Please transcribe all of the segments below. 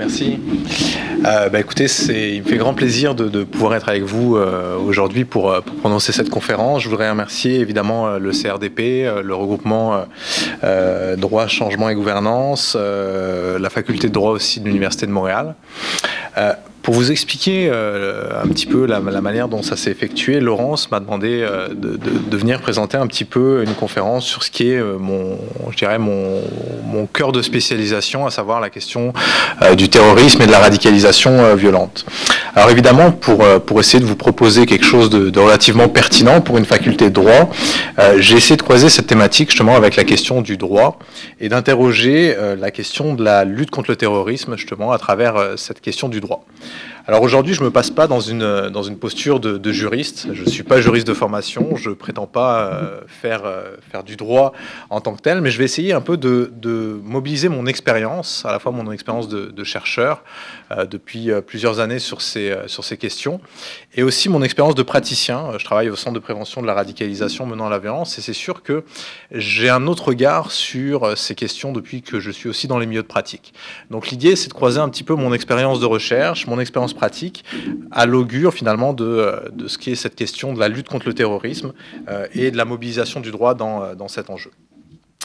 Merci. Euh, bah, écoutez, il me fait grand plaisir de, pouvoir être avec vous euh, aujourd'hui pour, pour, prononcer cette conférence. Je voudrais remercier évidemment le CRDP, le regroupement droit, changement et gouvernance, la faculté de droit aussi de l'Université de Montréal. Pour vous expliquer euh, un petit peu la, manière dont ça s'est effectué, Laurence m'a demandé euh, de, venir présenter un petit peu une conférence sur ce qui est euh, mon, je dirais mon, cœur de spécialisation, à savoir la question du terrorisme et de la radicalisation violente. Alors évidemment, pour, pour essayer de vous proposer quelque chose de, relativement pertinent pour une faculté de droit, j'ai essayé de croiser cette thématique justement avec la question du droit et d'interroger la question de la lutte contre le terrorisme justement à travers cette question du droit. Alors aujourd'hui, je ne me passe pas dans une, dans une posture de, juriste. Je ne suis pas juriste de formation, je ne prétends pas euh, faire, euh, faire du droit en tant que tel, mais je vais essayer un peu de, mobiliser mon expérience, à la fois mon expérience de, chercheur euh, depuis plusieurs années sur ces, sur ces questions, et aussi mon expérience de praticien. Je travaille au Centre de prévention de la radicalisation menant à la violence, et c'est sûr que j'ai un autre regard sur ces questions depuis que je suis aussi dans les milieux de pratique. Donc l'idée, c'est de croiser un petit peu mon expérience de recherche, mon expérience pratique à l'augure finalement de, de, ce qui est cette question de la lutte contre le terrorisme euh, et de la mobilisation du droit dans, euh, dans cet enjeu.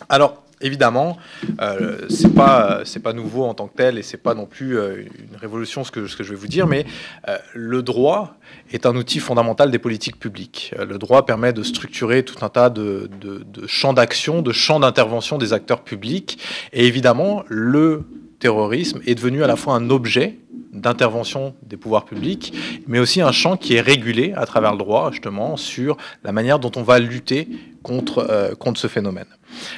Alors, évidemment, euh, c'est pas c'est pas nouveau en tant que tel et c'est pas non plus euh, une révolution ce que ce que je vais vous dire, mais le droit est un outil fondamental des politiques publiques. Le droit permet de structurer tout un tas de, de champs d'action, de champs d'intervention des acteurs publics, et évidemment le terrorisme est devenu à la fois un objet d'intervention des pouvoirs publics, mais aussi un champ qui est régulé à travers le droit, justement, sur la manière dont on va lutter contre, euh, contre ce phénomène.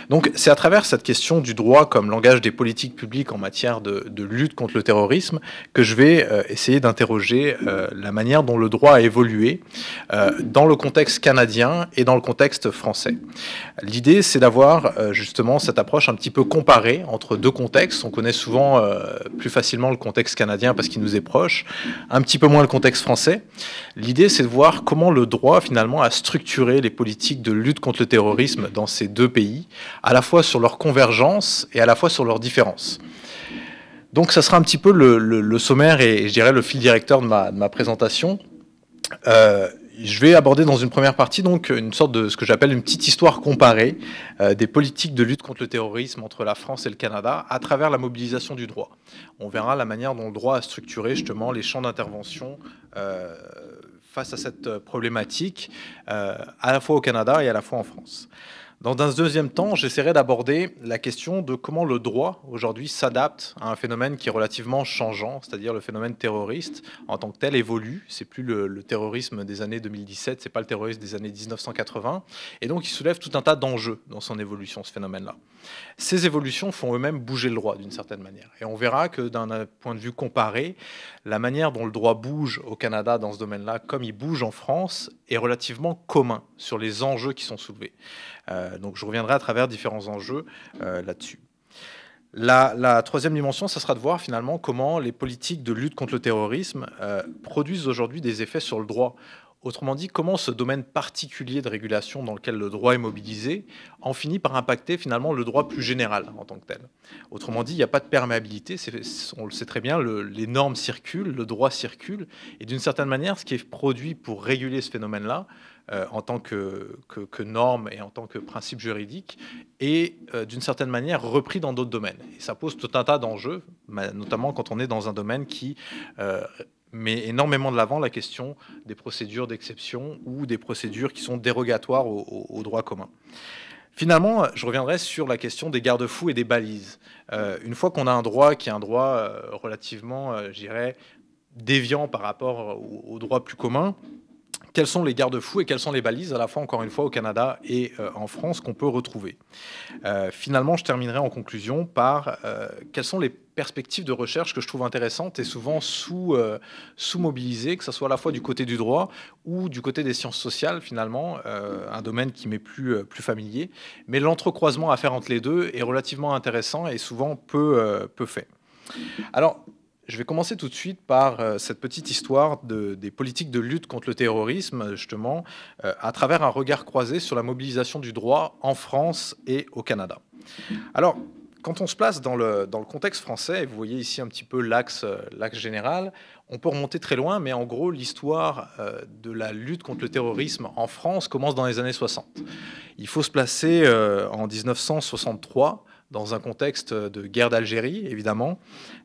Donc c'est à travers cette question du droit comme langage des politiques publiques en matière de, lutte contre le terrorisme que je vais euh, essayer d'interroger euh, la manière dont le droit a évolué dans le contexte canadien et dans le contexte français. L'idée c'est d'avoir justement cette approche un petit peu comparée entre deux contextes. On connaît souvent plus facilement le contexte canadien parce qu'il nous est proche, un petit peu moins le contexte français. L'idée c'est de voir comment le droit finalement a structuré les politiques de lutte contre le terrorisme dans ces deux pays à la fois sur leur convergence et à la fois sur leurs différences. Donc ça sera un petit peu le, sommaire et, je dirais le fil directeur de ma, présentation. Euh, je vais aborder dans une première partie donc une sorte de ce que j'appelle une petite histoire comparée euh, des politiques de lutte contre le terrorisme entre la France et le Canada à travers la mobilisation du droit. On verra la manière dont le droit a structuré justement les champs d'intervention euh, face à cette problématique à la fois au Canada et à la fois en France. Dans un deuxième temps, j'essaierai d'aborder la question de comment le droit aujourd'hui s'adapte à un phénomène qui est relativement changeant, c'est-à-dire le phénomène terroriste en tant que tel évolue. C'est plus le, terrorisme des années 2017, c'est pas le terrorisme des années 1980, et donc il soulève tout un tas d'enjeux dans son évolution, ce phénomène-là. Ces évolutions font eux-mêmes bouger le droit d'une certaine manière, et on verra que d'un point de vue comparé, la manière dont le droit bouge au Canada dans ce domaine-là, comme il bouge en France, est relativement commun sur les enjeux qui sont soulevés. Euh, donc je reviendrai à travers différents enjeux euh, là-dessus. La, troisième dimension, ça sera de voir finalement comment les politiques de lutte contre le terrorisme euh, produisent aujourd'hui des effets sur le droit. Autrement dit, comment ce domaine particulier de régulation dans lequel le droit est mobilisé en finit par impacter finalement le droit plus général en tant que tel. Autrement dit, il n'y a pas de perméabilité, on le sait très bien, les normes circulent, le droit circule, et d'une certaine manière, ce qui est produit pour réguler ce phénomène-là, euh, en tant que, norme et en tant que principe juridique, est euh, d'une certaine manière repris dans d'autres domaines. Et ça pose tout un tas d'enjeux, notamment quand on est dans un domaine qui euh, met énormément de l'avant la question des procédures d'exception ou des procédures qui sont dérogatoires au, droit commun. Finalement, je reviendrai sur la question des garde-fous et des balises. une fois qu'on a un droit qui est un droit relativement, je dirais, déviant par rapport au droit plus commun, quels sont les garde-fous et quelles sont les balises, à la fois, encore une fois, au Canada et euh, en France, qu'on peut retrouver. Euh, finalement, je terminerai en conclusion par euh, quelles sont les perspectives de recherche que je trouve intéressantes et souvent sous, sous-mobilisées, que ce soit à la fois du côté du droit ou du côté des sciences sociales, finalement, un domaine qui m'est plus, plus familier. Mais l'entrecroisement à faire entre les deux est relativement intéressant et souvent peu, peu fait. Alors, je vais commencer tout de suite par euh, cette petite histoire des politiques de lutte contre le terrorisme, justement, euh, à travers un regard croisé sur la mobilisation du droit en France et au Canada. Alors, quand on se place dans le, dans le contexte français, et vous voyez ici un petit peu l'axe général, on peut remonter très loin, mais en gros, l'histoire de la lutte contre le terrorisme en France commence dans les années 60. Il faut se placer en 1963 dans un contexte de guerre d'Algérie, évidemment,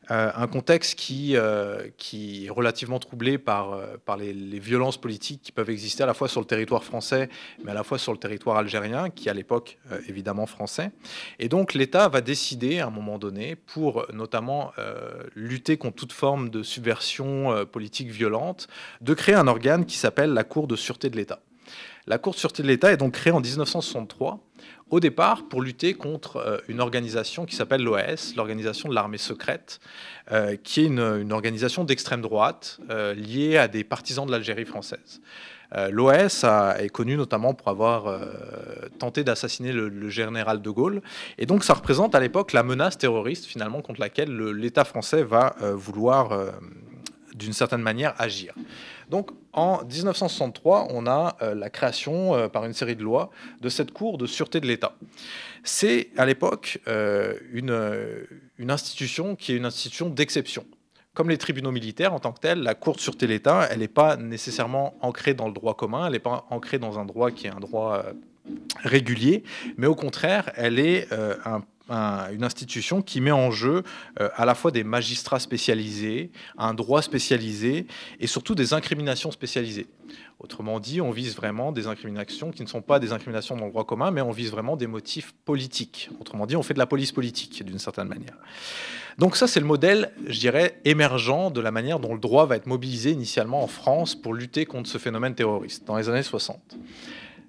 euh, un contexte qui, euh, qui est relativement troublé par, euh, par les, violences politiques qui peuvent exister à la fois sur le territoire français, mais à la fois sur le territoire algérien, qui à l'époque évidemment français. Et donc l'État va décider à un moment donné, pour notamment lutter contre toute forme de subversion politique violente, de créer un organe qui s'appelle la Cour de sûreté de l'État. La Cour de sûreté de l'État est donc créée en 1963 au départ pour lutter contre euh, une organisation qui s'appelle l'OAS, l'organisation de l'armée secrète, euh, qui est une, organisation d'extrême droite euh, liée à des partisans de l'Algérie française. L'OAS est connu notamment pour avoir tenté d'assassiner le, général de Gaulle, et donc ça représente à l'époque la menace terroriste finalement contre laquelle l'État français va vouloir d'une certaine manière agir. Donc en 1963, on a euh, la création euh, par une série de lois de cette Cour de sûreté de l'État. C'est à l'époque euh, une, une institution qui est une institution d'exception. Comme les tribunaux militaires en tant que tels, la Cour de sûreté de l'État, elle n'est pas nécessairement ancrée dans le droit commun, elle n'est pas ancrée dans un droit qui est un droit régulier, mais au contraire, elle est un une institution qui met en jeu euh, à la fois des magistrats spécialisés, un droit spécialisé et surtout des incriminations spécialisées. Autrement dit, on vise vraiment des incriminations qui ne sont pas des incriminations dans le droit commun, mais on vise vraiment des motifs politiques. Autrement dit, on fait de la police politique d'une certaine manière. Donc ça, c'est le modèle, je dirais, émergent de la manière dont le droit va être mobilisé initialement en France pour lutter contre ce phénomène terroriste dans les années 60.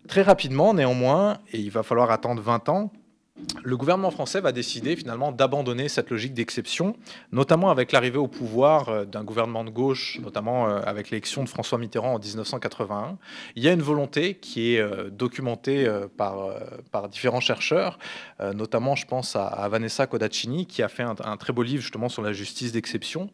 Très rapidement, néanmoins, et il va falloir attendre 20 ans, le gouvernement français va décider finalement d'abandonner cette logique d'exception, notamment avec l'arrivée au pouvoir euh, d'un gouvernement de gauche, notamment euh, avec l'élection de François Mitterrand en 1981. Il y a une volonté qui est euh, documentée par, par différents chercheurs, notamment je pense à, Vanessa Codaccini qui a fait un, très beau livre justement sur la justice d'exception,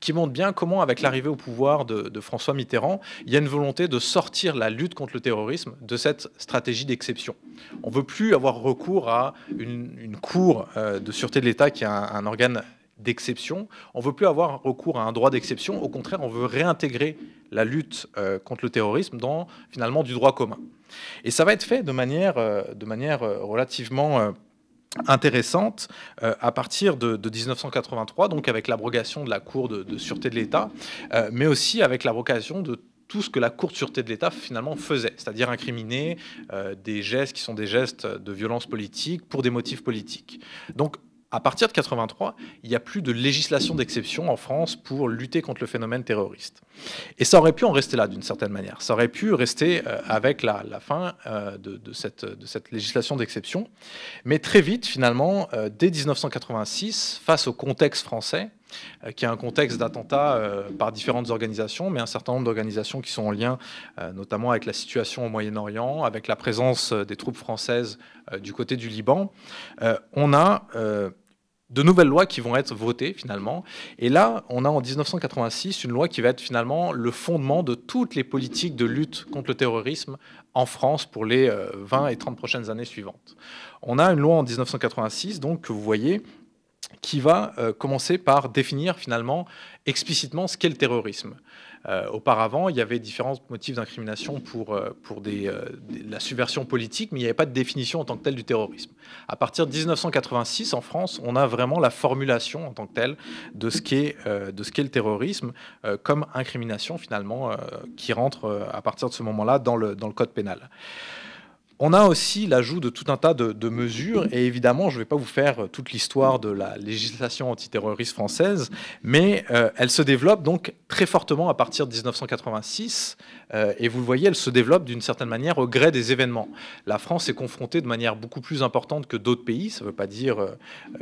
qui montre bien comment avec l'arrivée au pouvoir de, François Mitterrand, il y a une volonté de sortir la lutte contre le terrorisme de cette stratégie d'exception. On ne veut plus avoir recours à une, cour euh, de sûreté de l'État qui est un, organe d'exception. On ne veut plus avoir recours à un droit d'exception. Au contraire, on veut réintégrer la lutte euh, contre le terrorisme dans finalement du droit commun. Et ça va être fait de manière, euh, de manière relativement intéressante à partir de, 1983, donc avec l'abrogation de la Cour de, de sûreté de l'État, mais aussi avec l'abrogation de tout ce que la Cour de sûreté de l'État finalement faisait, c'est-à-dire incriminer euh, des gestes qui sont des gestes de violence politique pour des motifs politiques. Donc à partir de 83, il n'y a plus de législation d'exception en France pour lutter contre le phénomène terroriste. Et ça aurait pu en rester là d'une certaine manière. Ça aurait pu rester euh, avec la, fin euh, de, cette, législation d'exception. Mais très vite, finalement, dès 1986, face au contexte français, qui est un contexte d'attentats euh, par différentes organisations, mais un certain nombre d'organisations qui sont en lien euh, notamment avec la situation au Moyen-Orient, avec la présence des troupes françaises du côté du Liban. on a de nouvelles lois qui vont être votées finalement. Et là, on a en 1986 une loi qui va être finalement le fondement de toutes les politiques de lutte contre le terrorisme en France pour les 20 et 30 prochaines années suivantes. On a une loi en 1986, donc, que vous voyez, qui va euh, commencer par définir finalement explicitement ce qu'est le terrorisme. Euh, auparavant, il y avait différents motifs d'incrimination pour, euh, la subversion politique, mais il n'y avait pas de définition en tant que telle du terrorisme. À partir de 1986, en France, on a vraiment la formulation en tant que telle de ce qu'est le terrorisme comme incrimination finalement qui rentre à partir de ce moment-là dans le code pénal. On a aussi l'ajout de tout un tas de, mesures, et évidemment, je ne vais pas vous faire toute l'histoire de la législation antiterroriste française, mais euh, elle se développe donc très fortement à partir de 1986, euh, et vous le voyez, elle se développe d'une certaine manière au gré des événements. La France est confrontée de manière beaucoup plus importante que d'autres pays, ça ne veut pas dire euh,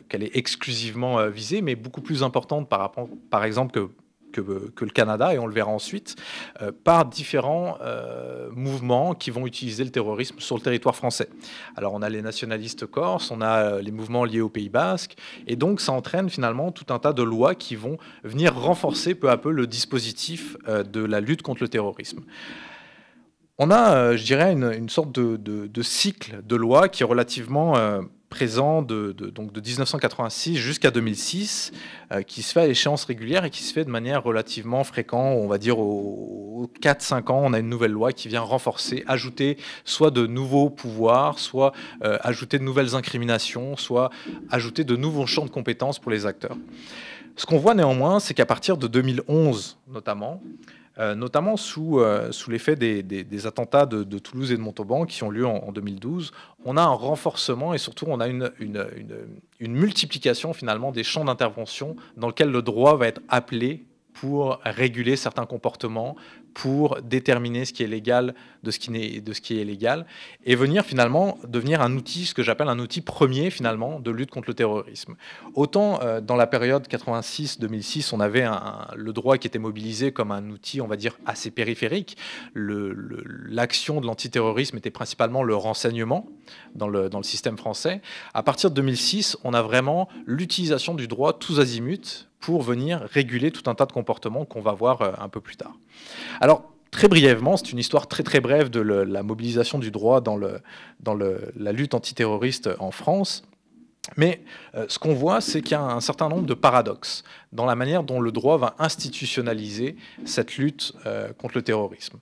qu'elle est exclusivement visée, mais beaucoup plus importante par, par exemple que que, le Canada, et on le verra ensuite, euh, par différents euh, mouvements qui vont utiliser le terrorisme sur le territoire français. Alors on a les nationalistes corses, on a euh, les mouvements liés au Pays basque, et donc ça entraîne finalement tout un tas de lois qui vont venir renforcer peu à peu le dispositif de la lutte contre le terrorisme. On a, je dirais, une, sorte de, cycle de lois qui est relativement présent de, donc de 1986 jusqu'à 2006, qui se fait à échéance régulière et qui se fait de manière relativement fréquente, on va dire aux 4-5 ans, on a une nouvelle loi qui vient renforcer, ajouter soit de nouveaux pouvoirs, soit ajouter de nouvelles incriminations, soit ajouter de nouveaux champs de compétences pour les acteurs. Ce qu'on voit néanmoins, c'est qu'à partir de 2011 notamment, euh, notamment sous, euh, sous l'effet des, attentats de, Toulouse et de Montauban qui ont lieu en, 2012, on a un renforcement et surtout on a une multiplication finalement des champs d'intervention dans lesquels le droit va être appelé pour réguler certains comportements, pour déterminer ce qui est légal de ce qui, est, de ce qui est illégal, et venir finalement devenir un outil, ce que j'appelle un outil premier finalement de lutte contre le terrorisme. Autant euh, dans la période 86-2006, on avait le droit qui était mobilisé comme un outil, on va dire, assez périphérique. L'action de l'antiterrorisme était principalement le renseignement dans le, dans le système français. À partir de 2006, on a vraiment l'utilisation du droit tous azimuts pour venir réguler tout un tas de comportements qu'on va voir euh, un peu plus tard. Alors, très brièvement, c'est une histoire très très brève de la mobilisation du droit dans, la lutte antiterroriste en France. Mais euh, ce qu'on voit, c'est qu'il y a un certain nombre de paradoxes dans la manière dont le droit va institutionnaliser cette lutte euh, contre le terrorisme.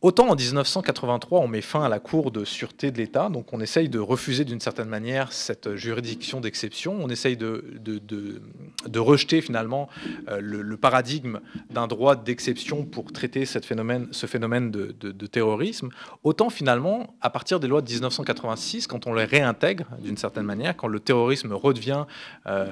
Autant en 1983, on met fin à la Cour de sûreté de l'État, donc on essaye de refuser d'une certaine manière cette juridiction d'exception, on essaye de, rejeter finalement euh, le, paradigme d'un droit d'exception pour traiter ce phénomène de, terrorisme. Autant finalement, à partir des lois de 1986, quand on les réintègre d'une certaine manière, quand le terrorisme redevient euh,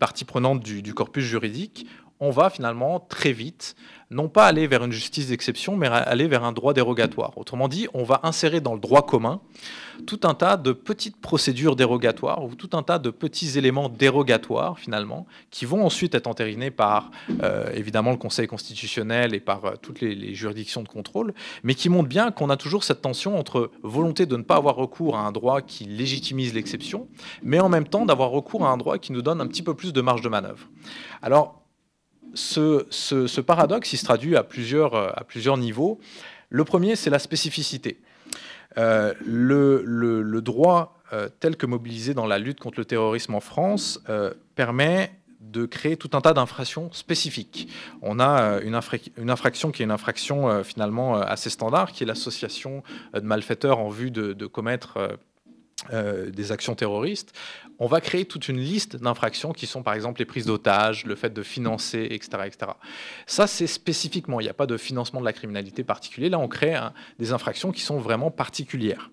partie prenante du corpus juridique, on va finalement très vite, non pas aller vers une justice d'exception, mais aller vers un droit dérogatoire. Autrement dit, on va insérer dans le droit commun tout un tas de petites procédures dérogatoires ou tout un tas de petits éléments dérogatoires finalement, qui vont ensuite être entérinés par euh, évidemment le Conseil constitutionnel et par euh, toutes les, juridictions de contrôle, mais qui montrent bien qu'on a toujours cette tension entre volonté de ne pas avoir recours à un droit qui légitimise l'exception, mais en même temps d'avoir recours à un droit qui nous donne un petit peu plus de marge de manœuvre. Alors, ce, paradoxe, il se traduit à plusieurs, à plusieurs niveaux. Le premier, c'est la spécificité. Euh, le, droit euh, tel que mobilisé dans la lutte contre le terrorisme en France euh, permet de créer tout un tas d'infractions spécifiques. On a une, infraction qui est une infraction finalement assez standard, qui est l'association de malfaiteurs en vue de commettre euh, des actions terroristes, on va créer toute une liste d'infractions qui sont par exemple les prises d'otages, le fait de financer, etc. etc. Ça, c'est spécifiquement, il n'y a pas de financement de la criminalité particulier. Là, on crée des infractions qui sont vraiment particulières.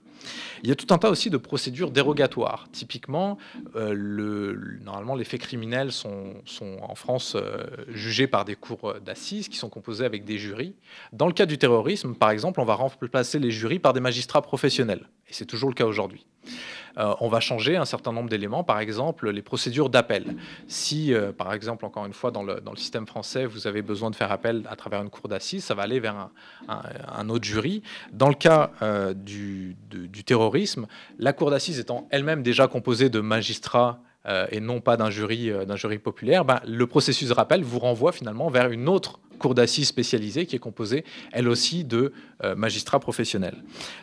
Il y a tout un tas aussi de procédures dérogatoires. Typiquement, euh, le, normalement, les faits criminels sont, en France euh, jugés par des cours d'assises qui sont composés avec des jurys. Dans le cas du terrorisme, par exemple, on va remplacer les jurys par des magistrats professionnels. Et c'est toujours le cas aujourd'hui. Euh, on va changer un certain nombre d'éléments, par exemple les procédures d'appel. Si, euh, par exemple, encore une fois, dans le, système français, vous avez besoin de faire appel à travers une cour d'assises, ça va aller vers un, autre jury. Dans le cas euh, du, terrorisme, la cour d'assises étant elle-même déjà composée de magistrats et non pas d'un jury, jury populaire, ben, le processus de rappel vous renvoie finalement vers une autre cour d'assises spécialisée qui est composée, elle aussi, de euh, magistrats professionnels.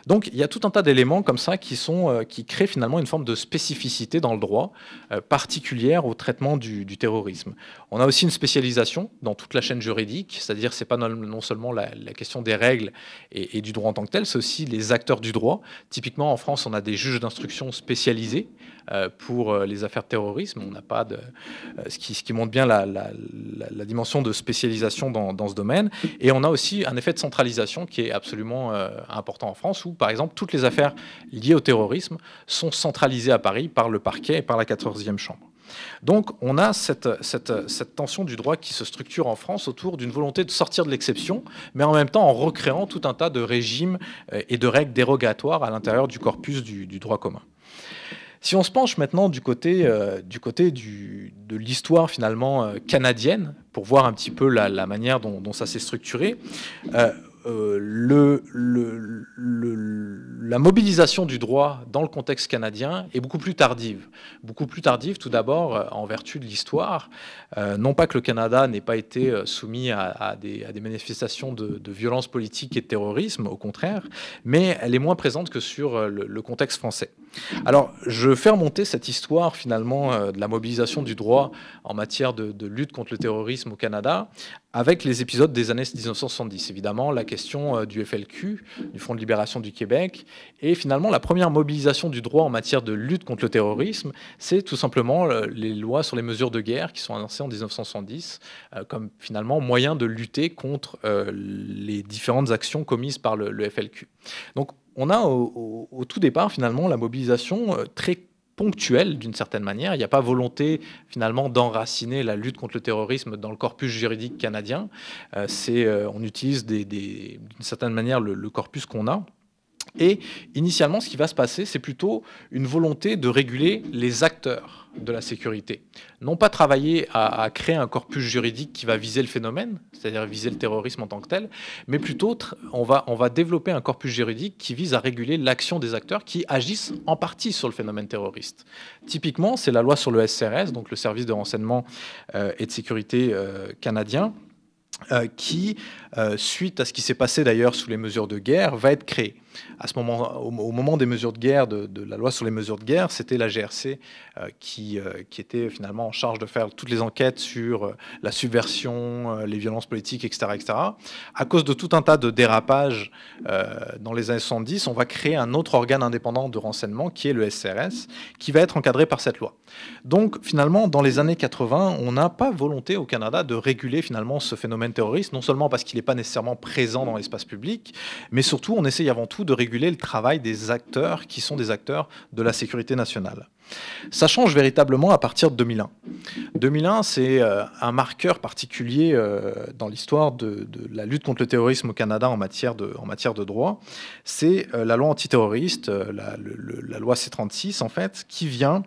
Donc il y a tout un tas d'éléments comme ça qui, sont, euh, qui créent finalement une forme de spécificité dans le droit euh, particulière au traitement du, terrorisme. On a aussi une spécialisation dans toute la chaîne juridique, c'est-à-dire c'est pas non, seulement la, question des règles et, du droit en tant que tel, c'est aussi les acteurs du droit. Typiquement en France, on a des juges d'instruction spécialisés pour les affaires de terrorisme. On n'a pas de ce qui, ce qui montre bien la, la dimension de spécialisation dans dans, ce domaine. Et on a aussi un effet de centralisation qui est absolument euh, important en France, où par exemple toutes les affaires liées au terrorisme sont centralisées à Paris par le parquet et par la 14e chambre. Donc on a cette, tension du droit qui se structure en France autour d'une volonté de sortir de l'exception, mais en même temps en recréant tout un tas de régimes euh, et de règles dérogatoires à l'intérieur du corpus du droit commun. Si on se penche maintenant du côté, euh, du côté du, de l'histoire finalement canadienne, pour voir un petit peu la, manière dont, ça s'est structuré. Euh, la mobilisation du droit dans le contexte canadien est beaucoup plus tardive. Beaucoup plus tardive tout d'abord en vertu de l'histoire. non pas que le Canada n'ait pas été soumis à, des, manifestations de, violence politique et de terrorisme, au contraire, mais elle est moins présente que sur le contexte français. Alors, je fais remonter cette histoire finalement euh, de la mobilisation du droit en matière de, lutte contre le terrorisme au Canada avec les épisodes des années 1970. Évidemment, la question euh, du FLQ, du Front de libération du Québec, et finalement la première mobilisation du droit en matière de lutte contre le terrorisme, c'est tout simplement euh, les lois sur les mesures de guerre qui sont annoncées en 1970 comme finalement moyen de lutter contre les différentes actions commises par le, FLQ. Donc on a au, tout départ finalement la mobilisation euh, très ponctuelle d'une certaine manière. Il n'y a pas volonté finalement d'enraciner la lutte contre le terrorisme dans le corpus juridique canadien. Euh, c'est, euh, on utilise d'une certaine manière le corpus qu'on a. Et initialement, ce qui va se passer, c'est plutôt une volonté de réguler les acteurs de la sécurité. Non pas travailler à, créer un corpus juridique qui va viser le phénomène, c'est-à-dire viser le terrorisme en tant que tel, mais plutôt on va, on va développer un corpus juridique qui vise à réguler l'action des acteurs qui agissent en partie sur le phénomène terroriste. Typiquement, c'est la loi sur le SRS, donc le service de renseignement euh, et de sécurité euh, canadien, euh, qui, suite à ce qui s'est passé d'ailleurs sous les mesures de guerre, va être créé à ce moment, au, moment des mesures de guerre, de, la loi sur les mesures de guerre, c'était la GRC euh, qui, euh, qui était finalement en charge de faire toutes les enquêtes sur euh, la subversion, les violences politiques, etc., etc. À cause de tout un tas de dérapages dans les années 70, on va créer un autre organe indépendant de renseignement qui est le SRS, qui va être encadré par cette loi. Donc finalement, dans les années 80, on n'a pas volonté au Canada de réguler finalement ce phénomène terroriste, non seulement parce qu'il n'est pas nécessairement présent dans l'espace public, mais surtout on essaye avant tout de réguler le travail des acteurs qui sont des acteurs de la sécurité nationale. Ça change véritablement à partir de 2001. 2001, c'est euh, un marqueur particulier euh, dans l'histoire de, la lutte contre le terrorisme au Canada en matière de, droit. C'est euh, la loi antiterroriste, la, loi C36, en fait, qui vient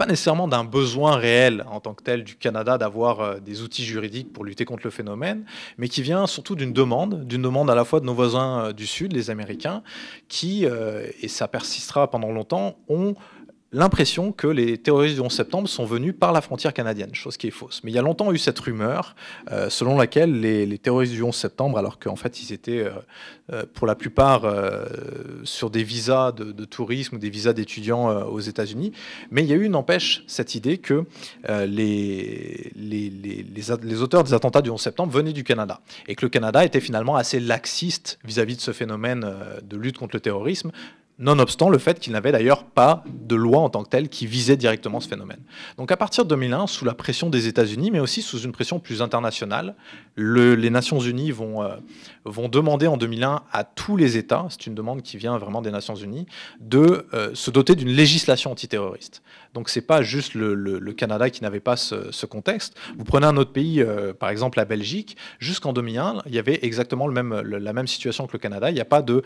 pas nécessairement d'un besoin réel en tant que tel du Canada d'avoir euh, des outils juridiques pour lutter contre le phénomène, mais qui vient surtout d'une demande, d'une demande à la fois de nos voisins euh, du Sud, les Américains, qui, euh, et ça persistera pendant longtemps, ont l'impression que les terroristes du 11 septembre sont venus par la frontière canadienne, chose qui est fausse. Mais il y a longtemps eu cette rumeur euh, selon laquelle les, terroristes du 11 septembre, alors qu'en fait ils étaient euh, euh, pour la plupart sur des visas de, tourisme ou des visas d'étudiants aux États-Unis, mais il y a eu, n'empêche, cette idée que les, auteurs des attentats du 11 septembre venaient du Canada et que le Canada était finalement assez laxiste vis-à-vis -vis de ce phénomène de lutte contre le terrorisme, nonobstant le fait qu'il n'avait d'ailleurs pas de loi en tant que telle qui visait directement ce phénomène. Donc à partir de 2001, sous la pression des États-Unis, mais aussi sous une pression plus internationale, les Nations Unies vont, euh, demander en 2001 à tous les États, c'est une demande qui vient vraiment des Nations Unies, de euh, se doter d'une législation antiterroriste. Donc c'est pas juste le, Canada qui n'avait pas ce, contexte. Vous prenez un autre pays, euh, par exemple la Belgique, jusqu'en 2001, il y avait exactement la même situation que le Canada. Il n'y a pas de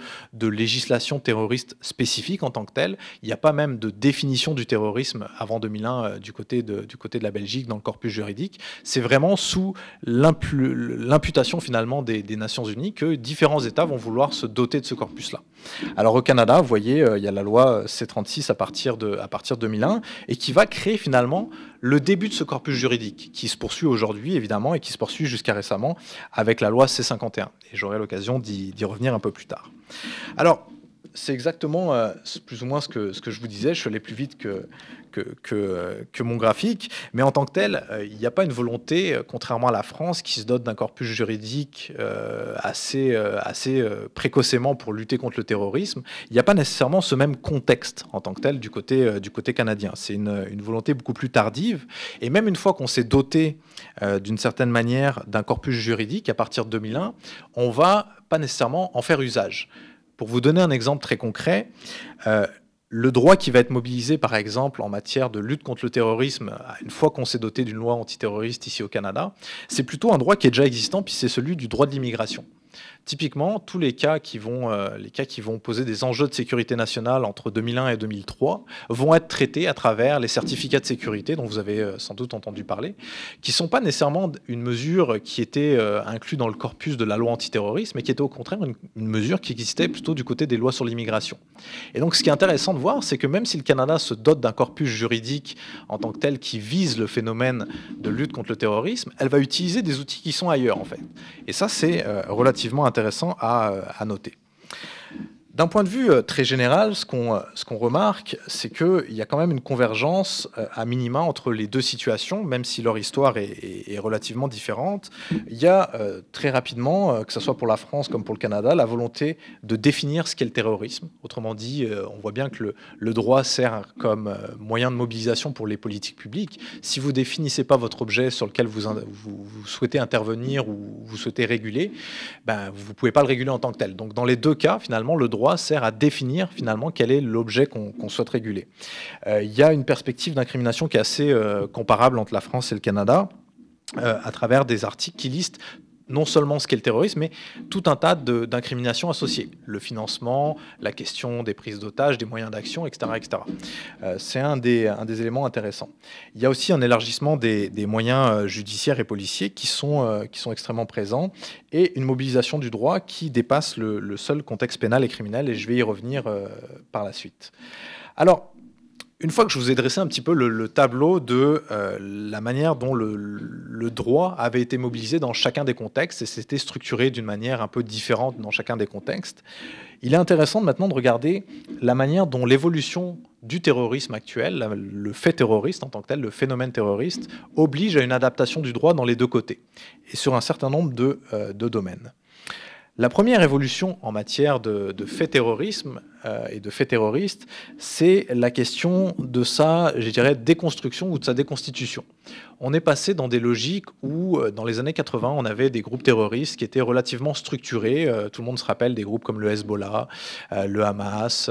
législation terroriste spécifique en tant que telle. Il n'y a pas même de définition du terrorisme avant 2001 euh, du, côté de, du côté de la Belgique dans le corpus juridique. C'est vraiment sous l'imputation finalement des, Nations Unies que différents États vont vouloir se doter de ce corpus-là. Alors au Canada, vous voyez, euh, il y a la loi C36 à partir de, à partir de 2001 et qui va créer finalement le début de ce corpus juridique qui se poursuit aujourd'hui évidemment et qui se poursuit jusqu'à récemment avec la loi C51. Et j'aurai l'occasion d'y revenir un peu plus tard. Alors, c'est exactement euh, plus ou moins ce que, ce que je vous disais. Je suis allé plus vite que, que, que, mon graphique. Mais en tant que tel, euh, il n'y a pas une volonté, euh, contrairement à la France, qui se dote d'un corpus juridique assez, assez précocement pour lutter contre le terrorisme. Il n'y a pas nécessairement ce même contexte en tant que tel du côté, du côté canadien. C'est une, une, volonté beaucoup plus tardive. Et même une fois qu'on s'est doté d'une certaine manière d'un corpus juridique à partir de 2001, on va pas nécessairement en faire usage. Pour vous donner un exemple très concret, euh, le droit qui va être mobilisé, par exemple, en matière de lutte contre le terrorisme, une fois qu'on s'est doté d'une loi antiterroriste ici au Canada, c'est plutôt un droit qui est déjà existant, puis c'est celui du droit de l'immigration. Typiquement, tous les cas qui vont, euh, les cas qui vont poser des enjeux de sécurité nationale entre 2001 et 2003 vont être traités à travers les certificats de sécurité dont vous avez euh, sans doute entendu parler, qui ne sont pas nécessairement une mesure qui était euh, inclue dans le corpus de la loi antiterroriste, mais qui était au contraire une, mesure qui existait plutôt du côté des lois sur l'immigration. Et donc, ce qui est intéressant de voir, c'est que même si le Canada se dote d'un corpus juridique en tant que tel qui vise le phénomène de lutte contre le terrorisme, elle va utiliser des outils qui sont ailleurs, en fait. Et ça, c'est relativement intéressant à, à noter. D'un point de vue euh, très général, ce qu'on euh, qu'on remarque, c'est qu'il y a quand même une convergence euh, à minima entre les deux situations, même si leur histoire est, relativement différente. Il y a très rapidement, que ce soit pour la France comme pour le Canada, la volonté de définir ce qu'est le terrorisme. Autrement dit, on voit bien que le, le, droit sert comme moyen de mobilisation pour les politiques publiques. Si vous définissez pas votre objet sur lequel vous, vous, vous souhaitez intervenir ou vous souhaitez réguler, ben, vous ne pouvez pas le réguler en tant que tel. Donc dans les deux cas, finalement, le droit sert à définir finalement quel est l'objet qu'on souhaite réguler. Euh, il y a une perspective d'incrimination qui est assez euh, comparable entre la France et le Canada. Euh, à travers des articles qui listent non seulement ce qu'est le terrorisme, mais tout un tas d'incriminations associées. Le financement, la question des prises d'otages, des moyens d'action, etc. etc. Euh, C'est un des, éléments intéressants. Il y a aussi un élargissement des, moyens euh, judiciaires et policiers qui sont, euh, qui sont extrêmement présents et une mobilisation du droit qui dépasse le, seul contexte pénal et criminel, et je vais y revenir par la suite. Alors, une fois que je vous ai dressé un petit peu le, le tableau de euh, la manière dont le, droit avait été mobilisé dans chacun des contextes et c'était structuré d'une manière un peu différente dans chacun des contextes, il est intéressant maintenant de regarder la manière dont l'évolution du terrorisme actuel, le fait terroriste en tant que tel, le phénomène terroriste, oblige à une adaptation du droit dans les deux côtés et sur un certain nombre de, euh, de domaines. La première évolution en matière de, de fait terrorisme euh, et de faits terroristes, c'est la question de sa, je dirais, déconstruction ou de sa déconstitution. On est passé dans des logiques où, euh, dans les années 80, on avait des groupes terroristes qui étaient relativement structurés. Euh, tout le monde se rappelle des groupes comme le Hezbollah, le Hamas,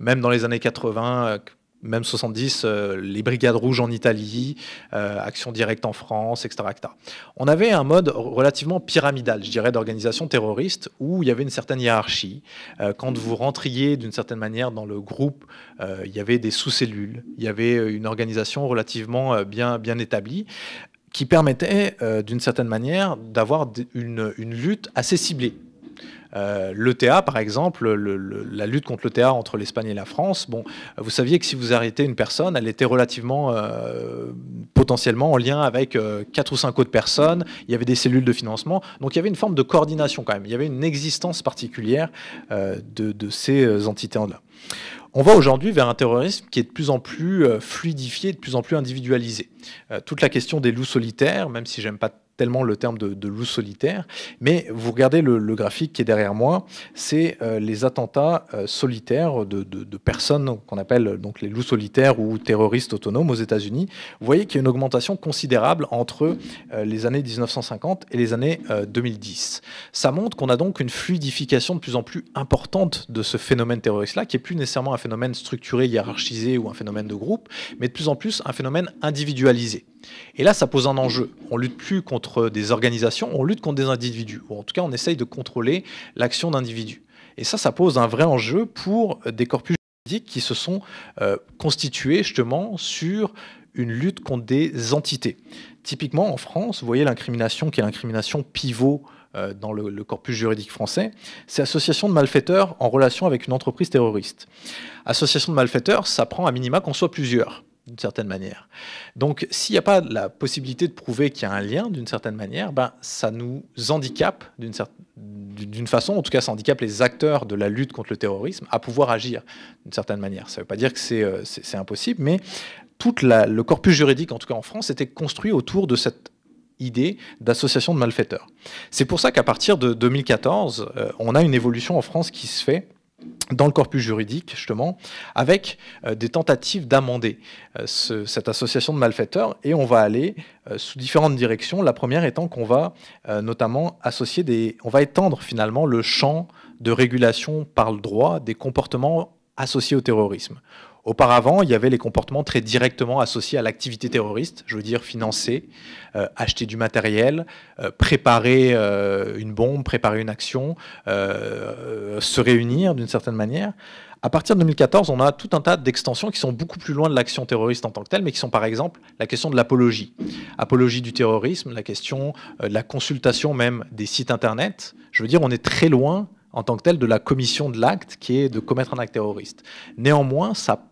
même dans les années 80 même 70, euh, les brigades rouges en Italie, euh, Action directe en France, etc., On avait un mode relativement pyramidal, je dirais, d'organisation terroriste, où il y avait une certaine hiérarchie. Euh, quand vous rentriez d'une certaine manière dans le groupe, euh, il y avait des sous-cellules, il y avait une organisation relativement bien, établie qui permettait d'une certaine manière d'avoir une, une lutte assez ciblée euh, L'ETA, par exemple, le, le, la lutte contre l'ETA entre l'Espagne et la France, bon, vous saviez que si vous arrêtez une personne, elle était relativement euh, potentiellement en lien avec euh, quatre ou cinq autres personnes. Il y avait des cellules de financement, donc il y avait une forme de coordination quand même. Il y avait une existence particulière euh, de, ces euh, entités-là. On va aujourd'hui vers un terrorisme qui est de plus en plus euh, fluidifié, de plus en plus individualisé. Euh, toute la question des loups solitaires, même si j'aime pas tellement le terme de, de loup solitaire, mais vous regardez le, graphique qui est derrière moi, c'est euh, les attentats euh, solitaires de, personnes qu'on appelle donc les loups solitaires ou terroristes autonomes aux États-Unis. Vous voyez qu'il y a une augmentation considérable entre euh, les années 1950 et les années 2010. Euh, Ça montre qu'on a donc une fluidification de plus en plus importante de ce phénomène terroriste-là, qui est plus nécessairement un phénomène structuré, hiérarchisé ou un phénomène de groupe, mais de plus en plus un phénomène individualisé. Et là, ça pose un enjeu. On lutte plus contre des organisations, on lutte contre des individus. Ou en tout cas, on essaye de contrôler l'action d'individus. Et ça, ça pose un vrai enjeu pour des corpus juridiques qui se sont euh, constitués justement sur une lutte contre des entités. Typiquement, en France, vous voyez l'incrimination qui est l'incrimination pivot euh, dans le, le, corpus juridique français, c'est association de malfaiteurs en relation avec une entreprise terroriste. Association de malfaiteurs, ça prend à minima qu'on soit plusieurs d'une certaine manière. Donc, s'il n'y a pas la possibilité de prouver qu'il y a un lien d'une certaine manière, ben, ça nous handicape d'une certaine façon, en tout cas, ça handicape les acteurs de la lutte contre le terrorisme à pouvoir agir d'une certaine manière. Ça ne veut pas dire que c'est euh, impossible, mais tout le corpus juridique, en tout cas en France, était construit autour de cette idée d'association de malfaiteurs. C'est pour ça qu'à partir de 2014, euh, on a une évolution en France qui se fait dans le corpus juridique, justement, avec euh, des tentatives d'amender euh, ce, cette association de malfaiteurs, et on va aller euh, sous différentes directions. La première étant qu'on va notamment associer des... On va étendre finalement le champ de régulation par le droit des comportements associés au terrorisme. Auparavant, il y avait les comportements très directement associés à l'activité terroriste, je veux dire financer, euh, acheter du matériel, euh, préparer euh, une bombe, préparer une action, se réunir d'une certaine manière. À partir de 2014, on a tout un tas d'extensions qui sont beaucoup plus loin de l'action terroriste en tant que telle, mais qui sont par exemple la question de l'apologie. Apologie du terrorisme, la question de la consultation même des sites Internet. Je veux dire, on est très loin en tant que tel de la commission de l'acte qui est de commettre un acte terroriste. Néanmoins, ça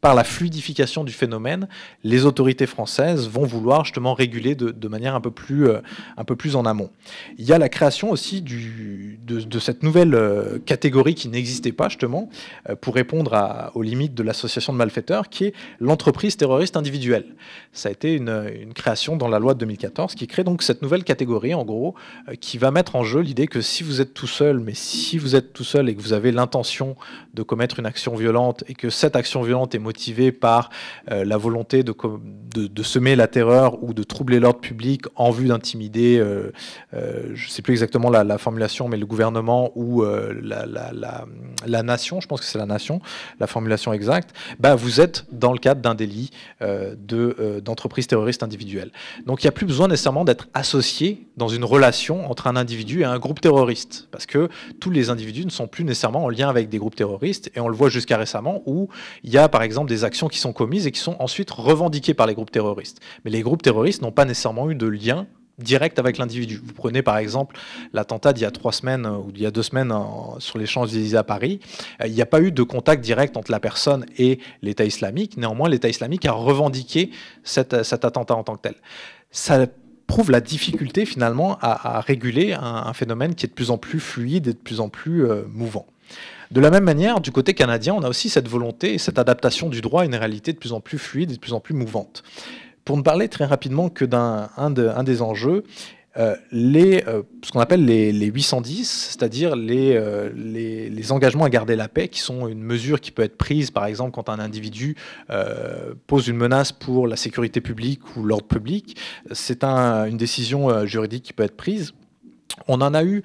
par la fluidification du phénomène, les autorités françaises vont vouloir justement réguler de, manière un peu, plus, euh, un peu plus en amont. Il y a la création aussi de, cette nouvelle euh, catégorie qui n'existait pas justement euh, pour répondre aux limites de l'association de malfaiteurs, qui est l'entreprise terroriste individuelle. Ça a été une, création dans la loi de 2014 qui crée donc cette nouvelle catégorie, en gros, qui va mettre en jeu l'idée que si vous êtes tout seul, mais si vous êtes tout seul et que vous avez l'intention de commettre une action violente et que cette action violente est motivé par euh, la volonté de, de, semer la terreur ou de troubler l'ordre public en vue d'intimider, euh, euh, je ne sais plus exactement la, formulation, mais le gouvernement ou la, la, nation, je pense que c'est la nation, la formulation exacte, bah, vous êtes dans le cadre d'un délit d'entreprise terroriste individuelle. Donc il n'y a plus besoin nécessairement d'être associé dans une relation entre un individu et un groupe terroriste, parce que tous les individus ne sont plus nécessairement en lien avec des groupes terroristes, et on le voit jusqu'à récemment où il y a par exemple des actions qui sont commises et qui sont ensuite revendiquées par les groupes terroristes. Mais les groupes terroristes n'ont pas nécessairement eu de lien direct avec l'individu. Vous prenez par exemple l'attentat d'il y a trois semaines euh, ou d'il y a deux semaines sur les Champs-Élysées à Paris. Euh, il n'y a pas eu de contact direct entre la personne et l'État islamique. Néanmoins, l'État islamique a revendiqué cet, attentat en tant que tel. Ça prouve la difficulté finalement à, réguler un, phénomène qui est de plus en plus fluide et de plus en plus euh, mouvant. De la même manière, du côté canadien, on a aussi cette volonté et cette adaptation du droit à une réalité de plus en plus fluide et de plus en plus mouvante. Pour ne parler très rapidement que d'un des enjeux, euh, les, euh, ce qu'on appelle les, 810, c'est-à-dire euh, les, les, engagements à garder la paix, qui sont une mesure qui peut être prise, par exemple, quand un individu pose une menace pour la sécurité publique ou l'ordre public. C'est une décision juridique qui peut être prise. On en a eu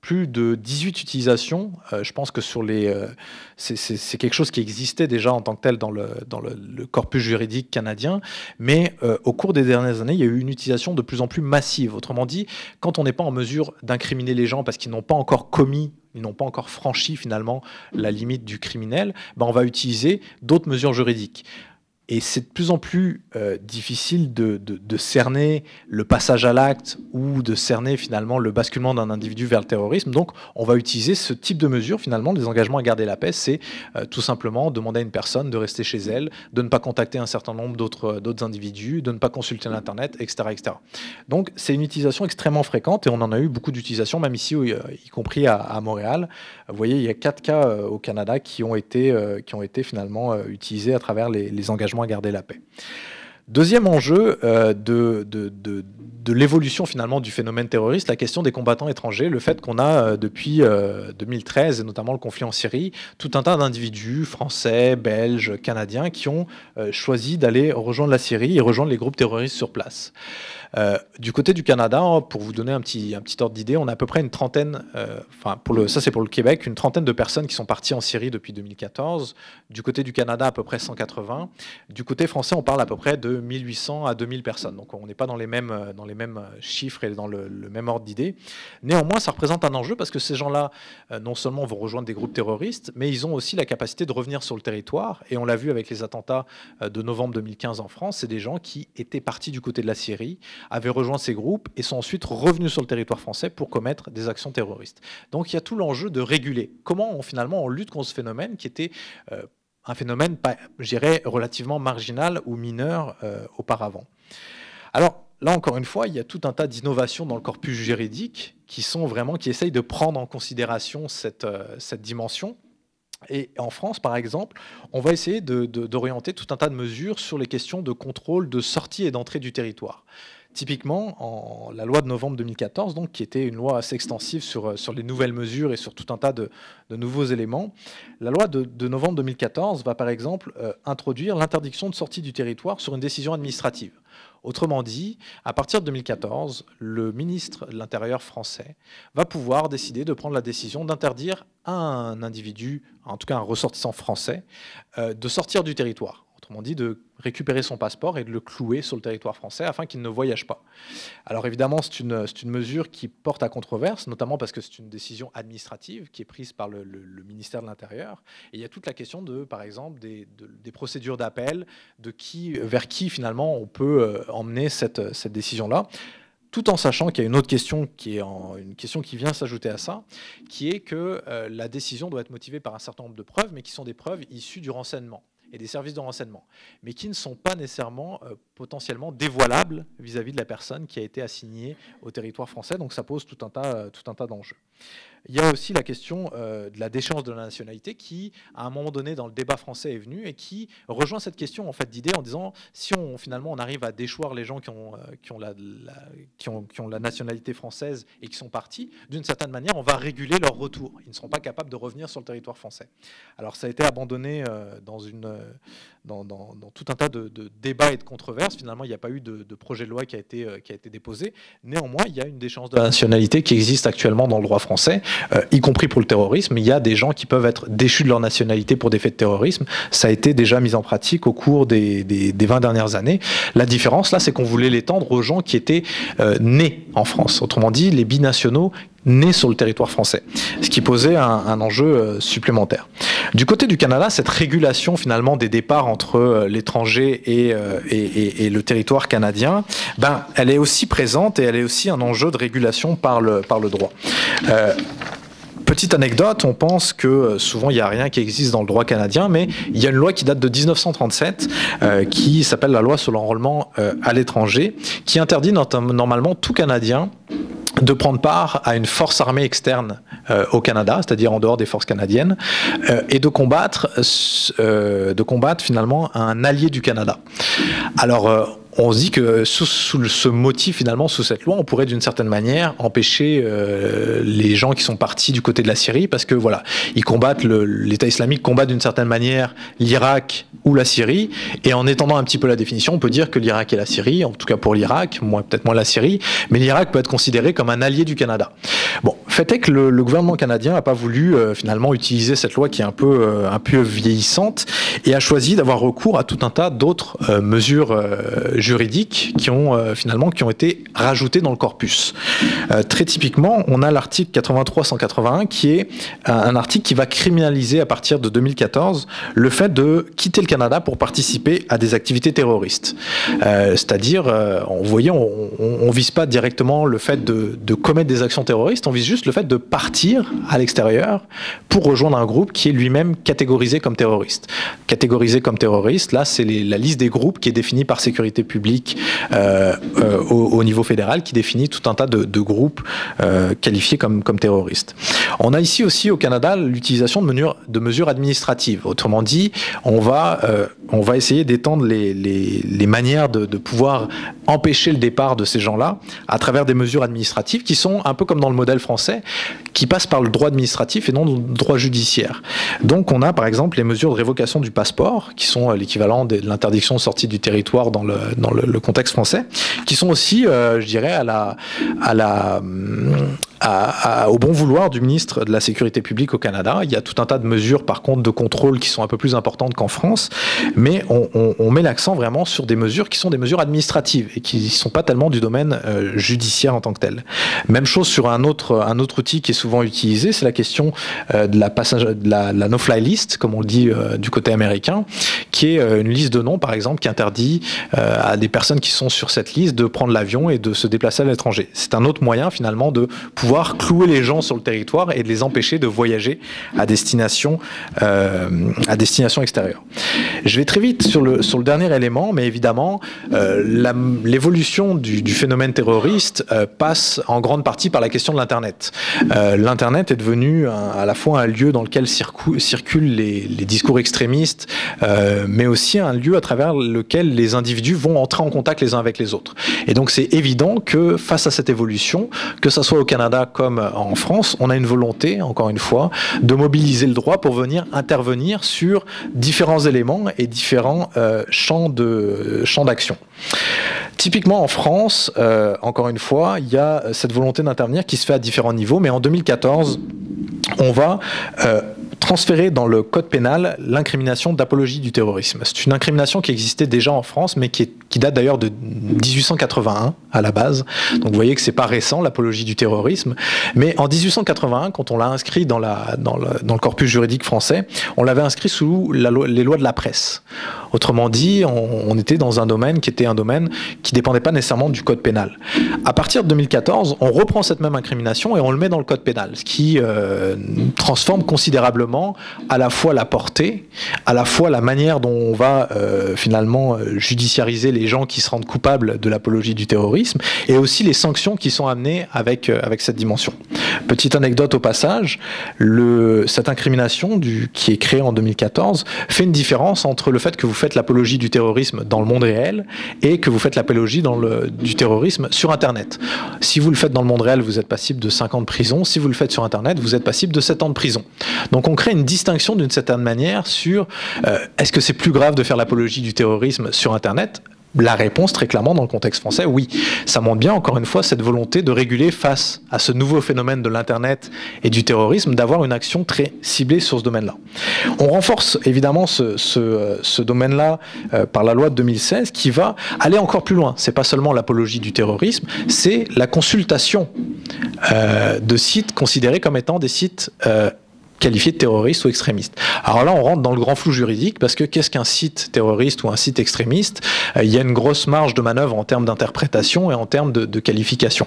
plus de 18 utilisations. Euh, je pense que euh, c'est quelque chose qui existait déjà en tant que tel dans le, dans le, corpus juridique canadien, mais euh, au cours des dernières années, il y a eu une utilisation de plus en plus massive. Autrement dit, quand on n'est pas en mesure d'incriminer les gens parce qu'ils n'ont pas encore commis ils n'ont pas encore franchi finalement la limite du criminel, ben on va utiliser d'autres mesures juridiques. Et c'est de plus en plus euh, difficile de, cerner le passage à l'acte ou de cerner finalement le basculement d'un individu vers le terrorisme. Donc on va utiliser ce type de mesure finalement, des engagements à garder la paix, c'est euh, tout simplement demander à une personne de rester chez elle, de ne pas contacter un certain nombre d'autres individus, de ne pas consulter l'Internet, etc., etc. Donc c'est une utilisation extrêmement fréquente et on en a eu beaucoup d'utilisation, même ici, euh, y compris à, Montréal. Vous voyez, il y a quatre cas au Canada qui ont été, qui ont été finalement utilisés à travers les engagements à garder la paix. Deuxième enjeu euh, de, de, l'évolution finalement du phénomène terroriste, la question des combattants étrangers, le fait qu'on a euh, depuis 2013 euh, et notamment le conflit en Syrie, tout un tas d'individus français, belges, canadiens qui ont choisi d'aller rejoindre la Syrie et rejoindre les groupes terroristes sur place. Euh, du côté du Canada, pour vous donner un petit, ordre d'idée, on a à peu près une trentaine, euh, enfin le, ça c'est pour le Québec, une trentaine de personnes qui sont parties en Syrie depuis 2014. Du côté du Canada, à peu près 180. Du côté français, on parle à peu près de 1800 à 2000 personnes. Donc on n'est pas dans les mêmes, euh, dans les mêmes chiffres et dans le, même ordre d'idée. Néanmoins, ça représente un enjeu parce que ces gens-là, non seulement vont rejoindre des groupes terroristes, mais ils ont aussi la capacité de revenir sur le territoire. Et on l'a vu avec les attentats de novembre 2015 en France, c'est des gens qui étaient partis du côté de la Syrie, avaient rejoint ces groupes et sont ensuite revenus sur le territoire français pour commettre des actions terroristes. Donc il y a tout l'enjeu de réguler. Comment on, finalement on lutte contre ce phénomène qui était euh, un phénomène, je dirais, relativement marginal ou mineur euh, auparavant. Alors là encore une fois, il y a tout un tas d'innovations dans le corpus juridique qui sont vraiment qui essayent de prendre en considération cette, euh, cette dimension et en France, par exemple, on va essayer d'orienter tout un tas de mesures sur les questions de contrôle de sortie et d'entrée du territoire. Typiquement, en, la loi de novembre 2014, donc, qui était une loi assez extensive sur, sur les nouvelles mesures et sur tout un tas de, nouveaux éléments, la loi de, novembre 2014 va par exemple introduire l'interdiction de sortie du territoire sur une décision administrative. Autrement dit, à partir de 2014, le ministre de l'Intérieur français va pouvoir décider de prendre la décision d'interdire à un individu, en tout cas un ressortissant français, euh, de sortir du territoire autrement dit de récupérer son passeport et de le clouer sur le territoire français afin qu'il ne voyage pas. Alors évidemment, c'est une, une, mesure qui porte à controverse, notamment parce que c'est une décision administrative qui est prise par le, ministère de l'Intérieur. Et il y a toute la question de, par exemple, des, procédures d'appel, de qui, vers qui finalement on peut euh, emmener cette, cette décision-là tout en sachant qu'il y a une autre question qui est une question qui vient s'ajouter à ça, qui est que euh, la décision doit être motivée par un certain nombre de preuves, mais qui sont des preuves issues du renseignement et des services de renseignement, mais qui ne sont pas nécessairement euh, potentiellement dévoilables vis-à-vis de la personne qui a été assignée au territoire français. Donc ça pose tout un tas, euh, tout un tas d'enjeux. Il y a aussi la question euh, de la déchéance de la nationalité qui, à un moment donné, dans le débat français est venue et qui rejoint cette question en fait d'idée en disant si on finalement on arrive à déchoir les gens ont, qui ont, la, qui ont, qui ont la nationalité française et qui sont partis, d'une certaine manière, on va réguler leur retour. Ils ne seront pas capables de revenir sur le territoire français. Alors ça a été abandonné dans une euh, dans, tout un tas de, débats et de controverses. Finalement, il n'y a pas eu de, projet de loi qui a, été, euh, qui a été déposé. Néanmoins, il y a une déchéance de nationalité qui existe actuellement dans le droit français, euh, y compris pour le terrorisme. Il y a des gens qui peuvent être déchus de leur nationalité pour des faits de terrorisme. Ça a été déjà mis en pratique au cours des, des, 20 dernières années. La différence, là, c'est qu'on voulait l'étendre aux gens qui étaient nés en France. Autrement dit, les binationaux nés sur le territoire français, ce qui posait un, enjeu euh, supplémentaire. Du côté du Canada, cette régulation finalement des départs entre euh, l'étranger euh, et, le territoire canadien, ben, elle est aussi présente et elle est aussi un enjeu de régulation par le, par le droit. Petite anecdote, on pense que souvent il n'y a rien qui existe dans le droit canadien, mais il y a une loi qui date de 1937 qui s'appelle la loi sur l'enrôlement à l'étranger, qui interdit normalement tout Canadien de prendre part à une force armée externe euh, au Canada, c'est-à-dire en dehors des forces canadiennes, euh, et de combattre, euh, de combattre finalement un allié du Canada. Alors, on se dit que sous, ce motif, finalement, sous cette loi, on pourrait d'une certaine manière empêcher les gens qui sont partis du côté de la Syrie, parce que voilà, ils combattent l'État islamique combat d'une certaine manière l'Irak ou la Syrie, et en étendant un petit peu la définition, on peut dire que l'Irak et la Syrie, en tout cas pour l'Irak, peut-être moins la Syrie, mais l'Irak peut être considéré comme un allié du Canada. Bon, fait est que le, gouvernement canadien n'a pas voulu euh, finalement utiliser cette loi qui est un peu euh, un peu vieillissante et a choisi d'avoir recours à tout un tas d'autres euh, mesures juridiques qui ont finalement qui ont été rajoutées dans le corpus. très typiquement, on a l'article 83-181 qui est un article qui va criminaliser à partir de 2014 le fait de quitter le Canada pour participer à des activités terroristes. C'est-à-dire, vous voyez, on, on, vise pas directement le fait de, de commettre des actions terroristes, on vise juste le fait de partir à l'extérieur pour rejoindre un groupe qui est lui-même catégorisé comme terroriste. Catégorisé comme terroriste, là, c'est la liste des groupes qui est définie par sécurité publique euh, euh, au, niveau fédéral, qui définit tout un tas de, groupes euh, qualifiés comme, comme terroristes. On a ici aussi au Canada l'utilisation de mesures, administratives. Autrement dit, on va, on va essayer d'étendre les, les, manières de, de pouvoir empêcher le départ de ces gens-là à travers des mesures administratives qui sont un peu comme dans le modèle français, qui passent par le droit administratif et non le droit judiciaire. Donc on a par exemple les mesures de révocation du passeport, qui sont euh, l'équivalent de l'interdiction de sortie du territoire dans le, dans le, contexte français, qui sont aussi, euh, je dirais, à la, à la, au bon vouloir du ministre de la Sécurité publique au Canada. Il y a tout un tas de mesures, par contre, de contrôle qui sont un peu plus importantes qu'en France, mais on, met l'accent vraiment sur des mesures qui sont des mesures administratives et qui ne sont pas tellement du domaine euh, judiciaire en tant que tel. Même chose sur un autre, un autre outil qui est souvent utilisé, c'est la question euh, de la, passage, de la, no-fly list, comme on le dit euh, du côté américain, qui est une liste de noms, par exemple, qui interdit à des personnes qui sont sur cette liste de prendre l'avion et de se déplacer à l'étranger. C'est un autre moyen, finalement, de pouvoir pouvoir clouer les gens sur le territoire et de les empêcher de voyager à destination, à destination extérieure. Je vais très vite sur le, sur le dernier élément, mais évidemment, l'évolution du, phénomène terroriste passe en grande partie par la question de l'Internet. L'Internet est devenu à la fois un lieu dans lequel circulent les, les discours extrémistes, euh, mais aussi un lieu à travers lequel les individus vont entrer en contact les uns avec les autres. Et donc c'est évident que face à cette évolution, que ce soit au Canada comme en France, on a une volonté, encore une fois, de mobiliser le droit pour venir intervenir sur différents éléments et différents euh, champs d'action. Typiquement en France, euh, encore une fois, il y a cette volonté d'intervenir qui se fait à différents niveaux, mais en 2014, on va euh, transférer dans le code pénal l'incrimination d'apologie du terrorisme. C'est une incrimination qui existait déjà en France, mais qui, date d'ailleurs de 1881 à la base. Donc vous voyez que c'est pas récent l'apologie du terrorisme. Mais en 1881, quand on l'a inscrit dans, le, corpus juridique français, on l'avait inscrit sous les lois de la presse. Autrement dit, on, était dans un domaine qui était un domaine qui dépendait pas nécessairement du code pénal. À partir de 2014, on reprend cette même incrimination et on le met dans le code pénal, ce qui euh, transforme considérablement à la fois la portée, à la fois la manière dont on va euh, finalement euh, judiciariser les gens qui se rendent coupables de l'apologie du terrorisme et aussi les sanctions qui sont amenées avec, avec cette dimension. Petite anecdote au passage, cette incrimination qui est créée en 2014 fait une différence entre le fait que vous faites l'apologie du terrorisme dans le monde réel et que vous faites l'apologie du terrorisme sur Internet. Si vous le faites dans le monde réel, vous êtes passible de 5 ans de prison. Si vous le faites sur Internet, vous êtes passible de 7 ans de prison. Donc on crée une distinction d'une certaine manière sur euh, est-ce que c'est plus grave de faire l'apologie du terrorisme sur Internet la réponse, très clairement, dans le contexte français, oui. Ça montre bien, encore une fois, cette volonté de réguler face à ce nouveau phénomène de l'Internet et du terrorisme, d'avoir une action très ciblée sur ce domaine-là. On renforce évidemment ce, domaine-là euh, par la loi de 2016 qui va aller encore plus loin. C'est pas seulement l'apologie du terrorisme, c'est la consultation euh, de sites considérés comme étant des sites euh, qualifié de terroriste ou extrémiste. Alors là, on rentre dans le grand flou juridique parce que qu'est-ce qu'un site terroriste ou un site extrémiste? Euh, Il y a une grosse marge de manœuvre en termes d'interprétation et en termes de, de qualification.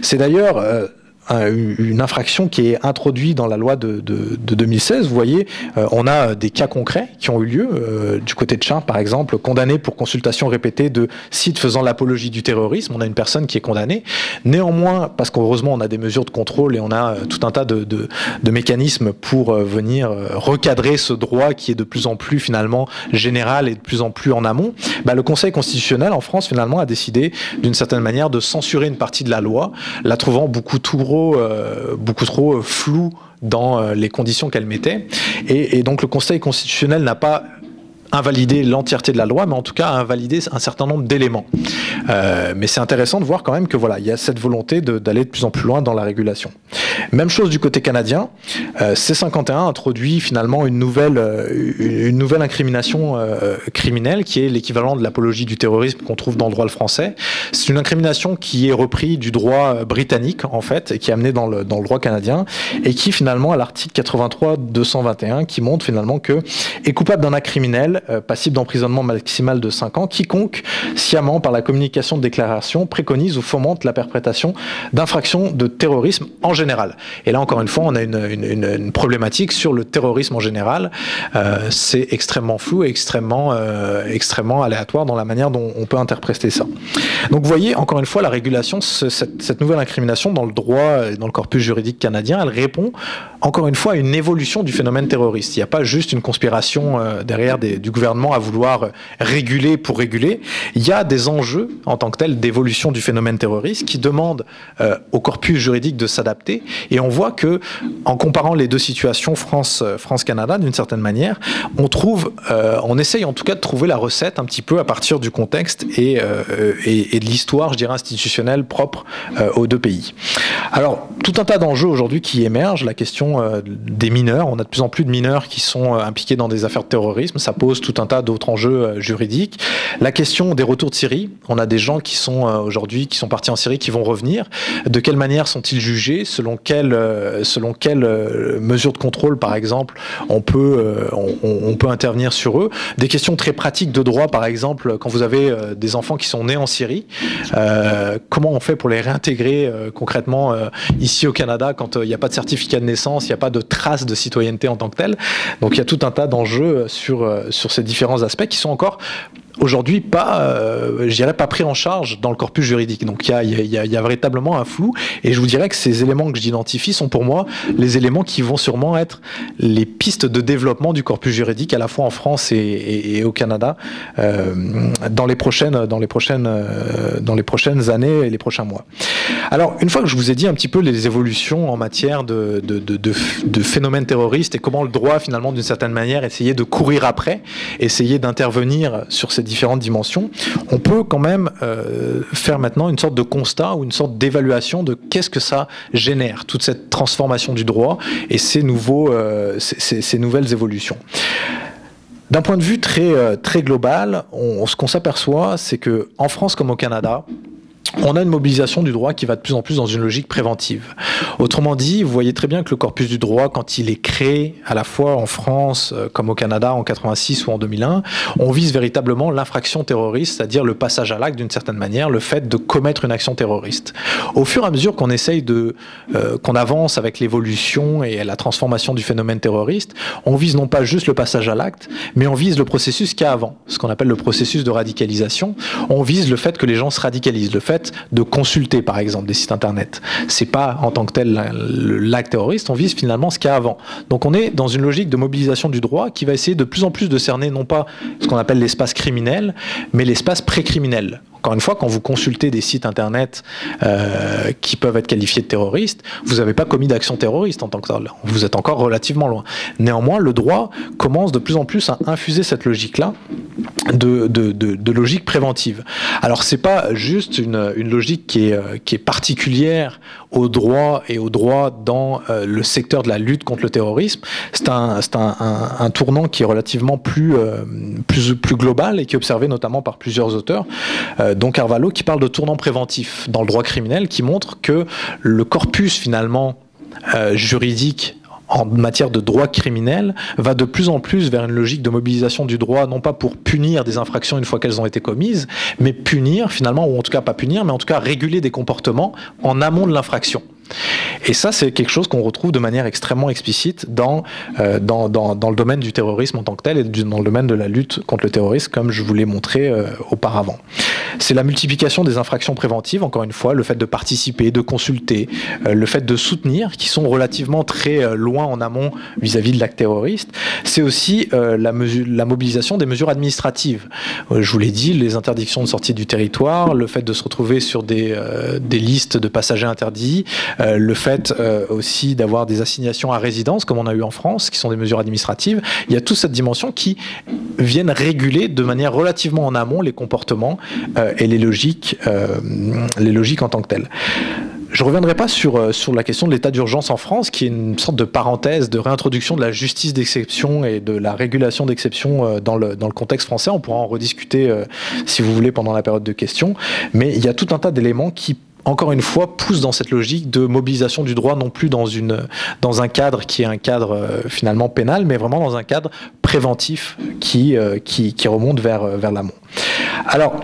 C'est d'ailleurs euh, une infraction qui est introduite dans la loi de, de, de 2016. Vous voyez, euh, on a des cas concrets qui ont eu lieu. Euh, du côté de Chin, par exemple, condamné pour consultation répétée de sites faisant l'apologie du terrorisme. On a une personne qui est condamnée. Néanmoins, parce qu'heureusement, on a des mesures de contrôle et on a euh, tout un tas de, de mécanismes pour venir recadrer ce droit qui est de plus en plus finalement général et de plus en plus en amont, bah, le Conseil constitutionnel en France finalement a décidé d'une certaine manière de censurer une partie de la loi, la trouvant beaucoup trop euh, beaucoup trop euh, flou dans euh, les conditions qu'elle mettait. et donc le Conseil constitutionnel n'a pas invalider l'entièreté de la loi, mais en tout cas invalider un certain nombre d'éléments. Euh, mais c'est intéressant de voir quand même que voilà, il y a cette volonté d'aller de, plus en plus loin dans la régulation. Même chose du côté canadien. Euh, C51 introduit finalement une nouvelle, euh, une nouvelle incrimination euh, criminelle qui est l'équivalent de l'apologie du terrorisme qu'on trouve dans le droit français. C'est une incrimination qui est reprise du droit britannique en fait, et qui est amenée dans le, dans le droit canadien et qui finalement à l'article 83 221 qui montre finalement que est coupable d'un acte criminel euh, passible d'emprisonnement maximal de 5 ans, quiconque, sciemment, par la communication de déclaration, préconise ou fomente la perpétration d'infractions de terrorisme en général. Et là, encore une fois, on a une, problématique sur le terrorisme en général. Euh, c'est extrêmement flou et extrêmement, euh, extrêmement aléatoire dans la manière dont on peut interpréter ça. Donc, vous voyez, encore une fois, la régulation, cette, nouvelle incrimination dans le droit et dans le corpus juridique canadien, elle répond, encore une fois, à une évolution du phénomène terroriste. Il n'y a pas juste une conspiration derrière des, du gouvernement à vouloir réguler pour réguler. Il y a des enjeux en tant que tels d'évolution du phénomène terroriste qui demandent euh, au corpus juridique de s'adapter. Et on voit que, en comparant les deux situations France, France-Canada, d'une certaine manière, on trouve, euh, on essaye en tout cas de trouver la recette un petit peu à partir du contexte et, euh, et, de l'histoire, je dirais, institutionnelle propre aux deux pays. Alors, tout un tas d'enjeux aujourd'hui qui émergent. La question des mineurs, on a de plus en plus de mineurs qui sont impliqués dans des affaires de terrorisme. Ça pose tout un tas d'autres enjeux juridiques. La question des retours de Syrie. On a des gens qui sont aujourd'hui, qui sont partis en Syrie, qui vont revenir. De quelle manière sont-ils jugés? Selon quelle, selon quelle mesure de contrôle, par exemple, on peut, on peut intervenir sur eux? Des questions très pratiques de droit, par exemple, quand vous avez des enfants qui sont nés en Syrie, comment on fait pour les réintégrer concrètement ici au Canada quand il n'y a pas de certificat de naissance, il n'y a pas de trace de citoyenneté en tant que telle? Donc il y a tout un tas d'enjeux sur, sur ces différents aspects qui sont encore aujourd'hui pas, euh, je dirais pas pris en charge dans le corpus juridique. Donc il y a, véritablement un flou. Et je vous dirais que ces éléments que j'identifie sont pour moi les éléments qui vont sûrement être les pistes de développement du corpus juridique à la fois en France et, au Canada euh, dans les prochaines, dans les prochaines, euh, dans les prochaines années et les prochains mois. Alors une fois que je vous ai dit un petit peu les évolutions en matière de, de, de, phénomènes terroristes et comment le droit finalement d'une certaine manière essayer de courir après, essayer d'intervenir sur ces différentes dimensions, on peut quand même euh, faire maintenant une sorte de constat ou une sorte d'évaluation de qu'est-ce que ça génère, toute cette transformation du droit et ces, euh, nouvelles évolutions. D'un point de vue très, euh, global, ce qu'on s'aperçoit, c'est que en France comme au Canada, on a une mobilisation du droit qui va de plus en plus dans une logique préventive. Autrement dit, vous voyez très bien que le corpus du droit, quand il est créé, à la fois en France euh, comme au Canada en 86 ou en 2001, on vise véritablement l'infraction terroriste, c'est-à-dire le passage à l'acte d'une certaine manière, le fait de commettre une action terroriste. Au fur et à mesure qu'on essaye de, euh, qu'on avance avec l'évolution et la transformation du phénomène terroriste, on vise non pas juste le passage à l'acte, mais on vise le processus qu'il y a avant, ce qu'on appelle le processus de radicalisation. On vise le fait que les gens se radicalisent, le fait de consulter, par exemple, des sites internet. C'est pas en tant que tel l'acte terroriste, on vise finalement ce qu'il y a avant. Donc on est dans une logique de mobilisation du droit qui va essayer de plus en plus de cerner non pas ce qu'on appelle l'espace criminel, mais l'espace précriminel. Encore une fois, quand vous consultez des sites internet euh, qui peuvent être qualifiés de terroristes, vous n'avez pas commis d'action terroriste en tant que tel. Vous êtes encore relativement loin. Néanmoins, le droit commence de plus en plus à infuser cette logique-là de, logique préventive. Alors, c'est pas juste une, logique qui est, euh, qui est particulière au droit et au droit dans euh, le secteur de la lutte contre le terrorisme. C'est un, un, un, tournant qui est relativement plus, euh, plus, plus global et qui est observé notamment par plusieurs auteurs. Euh, dont Carvalho, qui parle de tournant préventif dans le droit criminel, qui montre que le corpus finalement juridique en matière de droit criminel va de plus en plus vers une logique de mobilisation du droit, non pas pour punir des infractions une fois qu'elles ont été commises, mais punir finalement, ou en tout cas pas punir, mais en tout cas réguler des comportements en amont de l'infraction. Et ça, c'est quelque chose qu'on retrouve de manière extrêmement explicite dans, euh, dans, dans, le domaine du terrorisme en tant que tel et dans le domaine de la lutte contre le terrorisme, comme je vous l'ai montré euh, auparavant. C'est la multiplication des infractions préventives, encore une fois, le fait de participer, de consulter, euh, le fait de soutenir, qui sont relativement très loin en amont vis-à-vis -vis de l'acte terroriste. C'est aussi la, mesure, la mobilisation des mesures administratives. je vous l'ai dit, les interdictions de sortie du territoire, le fait de se retrouver sur des, des listes de passagers interdits, le fait aussi d'avoir des assignations à résidence, comme on a eu en France, qui sont des mesures administratives. Il y a toute cette dimension qui viennent réguler de manière relativement en amont les comportements euh, et les logiques, euh, les logiques en tant que telles. Je ne reviendrai pas sur, euh, sur la question de l'état d'urgence en France, qui est une sorte de parenthèse de réintroduction de la justice d'exception et de la régulation d'exception dans le, dans le contexte français. On pourra en rediscuter, si vous voulez, pendant la période de questions. Mais il y a tout un tas d'éléments qui encore une fois, pousse dans cette logique de mobilisation du droit, non plus dans, une, dans un cadre qui est un cadre euh, finalement pénal, mais vraiment dans un cadre préventif qui, euh, qui, qui, remonte vers, vers l'amont. Alors,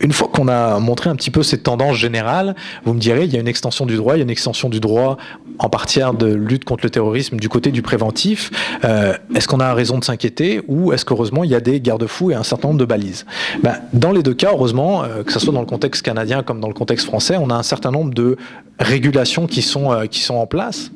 une fois qu'on a montré un petit peu cette tendance générale, vous me direz, il y a une extension du droit, il y a une extension du droit en partie de lutte contre le terrorisme du côté du préventif. Euh, est-ce qu'on a raison de s'inquiéter ou est-ce qu'heureusement il y a des garde-fous et un certain nombre de balises? Ben, Dans les deux cas, heureusement, euh, que ce soit dans le contexte canadien comme dans le contexte français, on a un certain nombre de régulations qui sont, euh, qui sont en place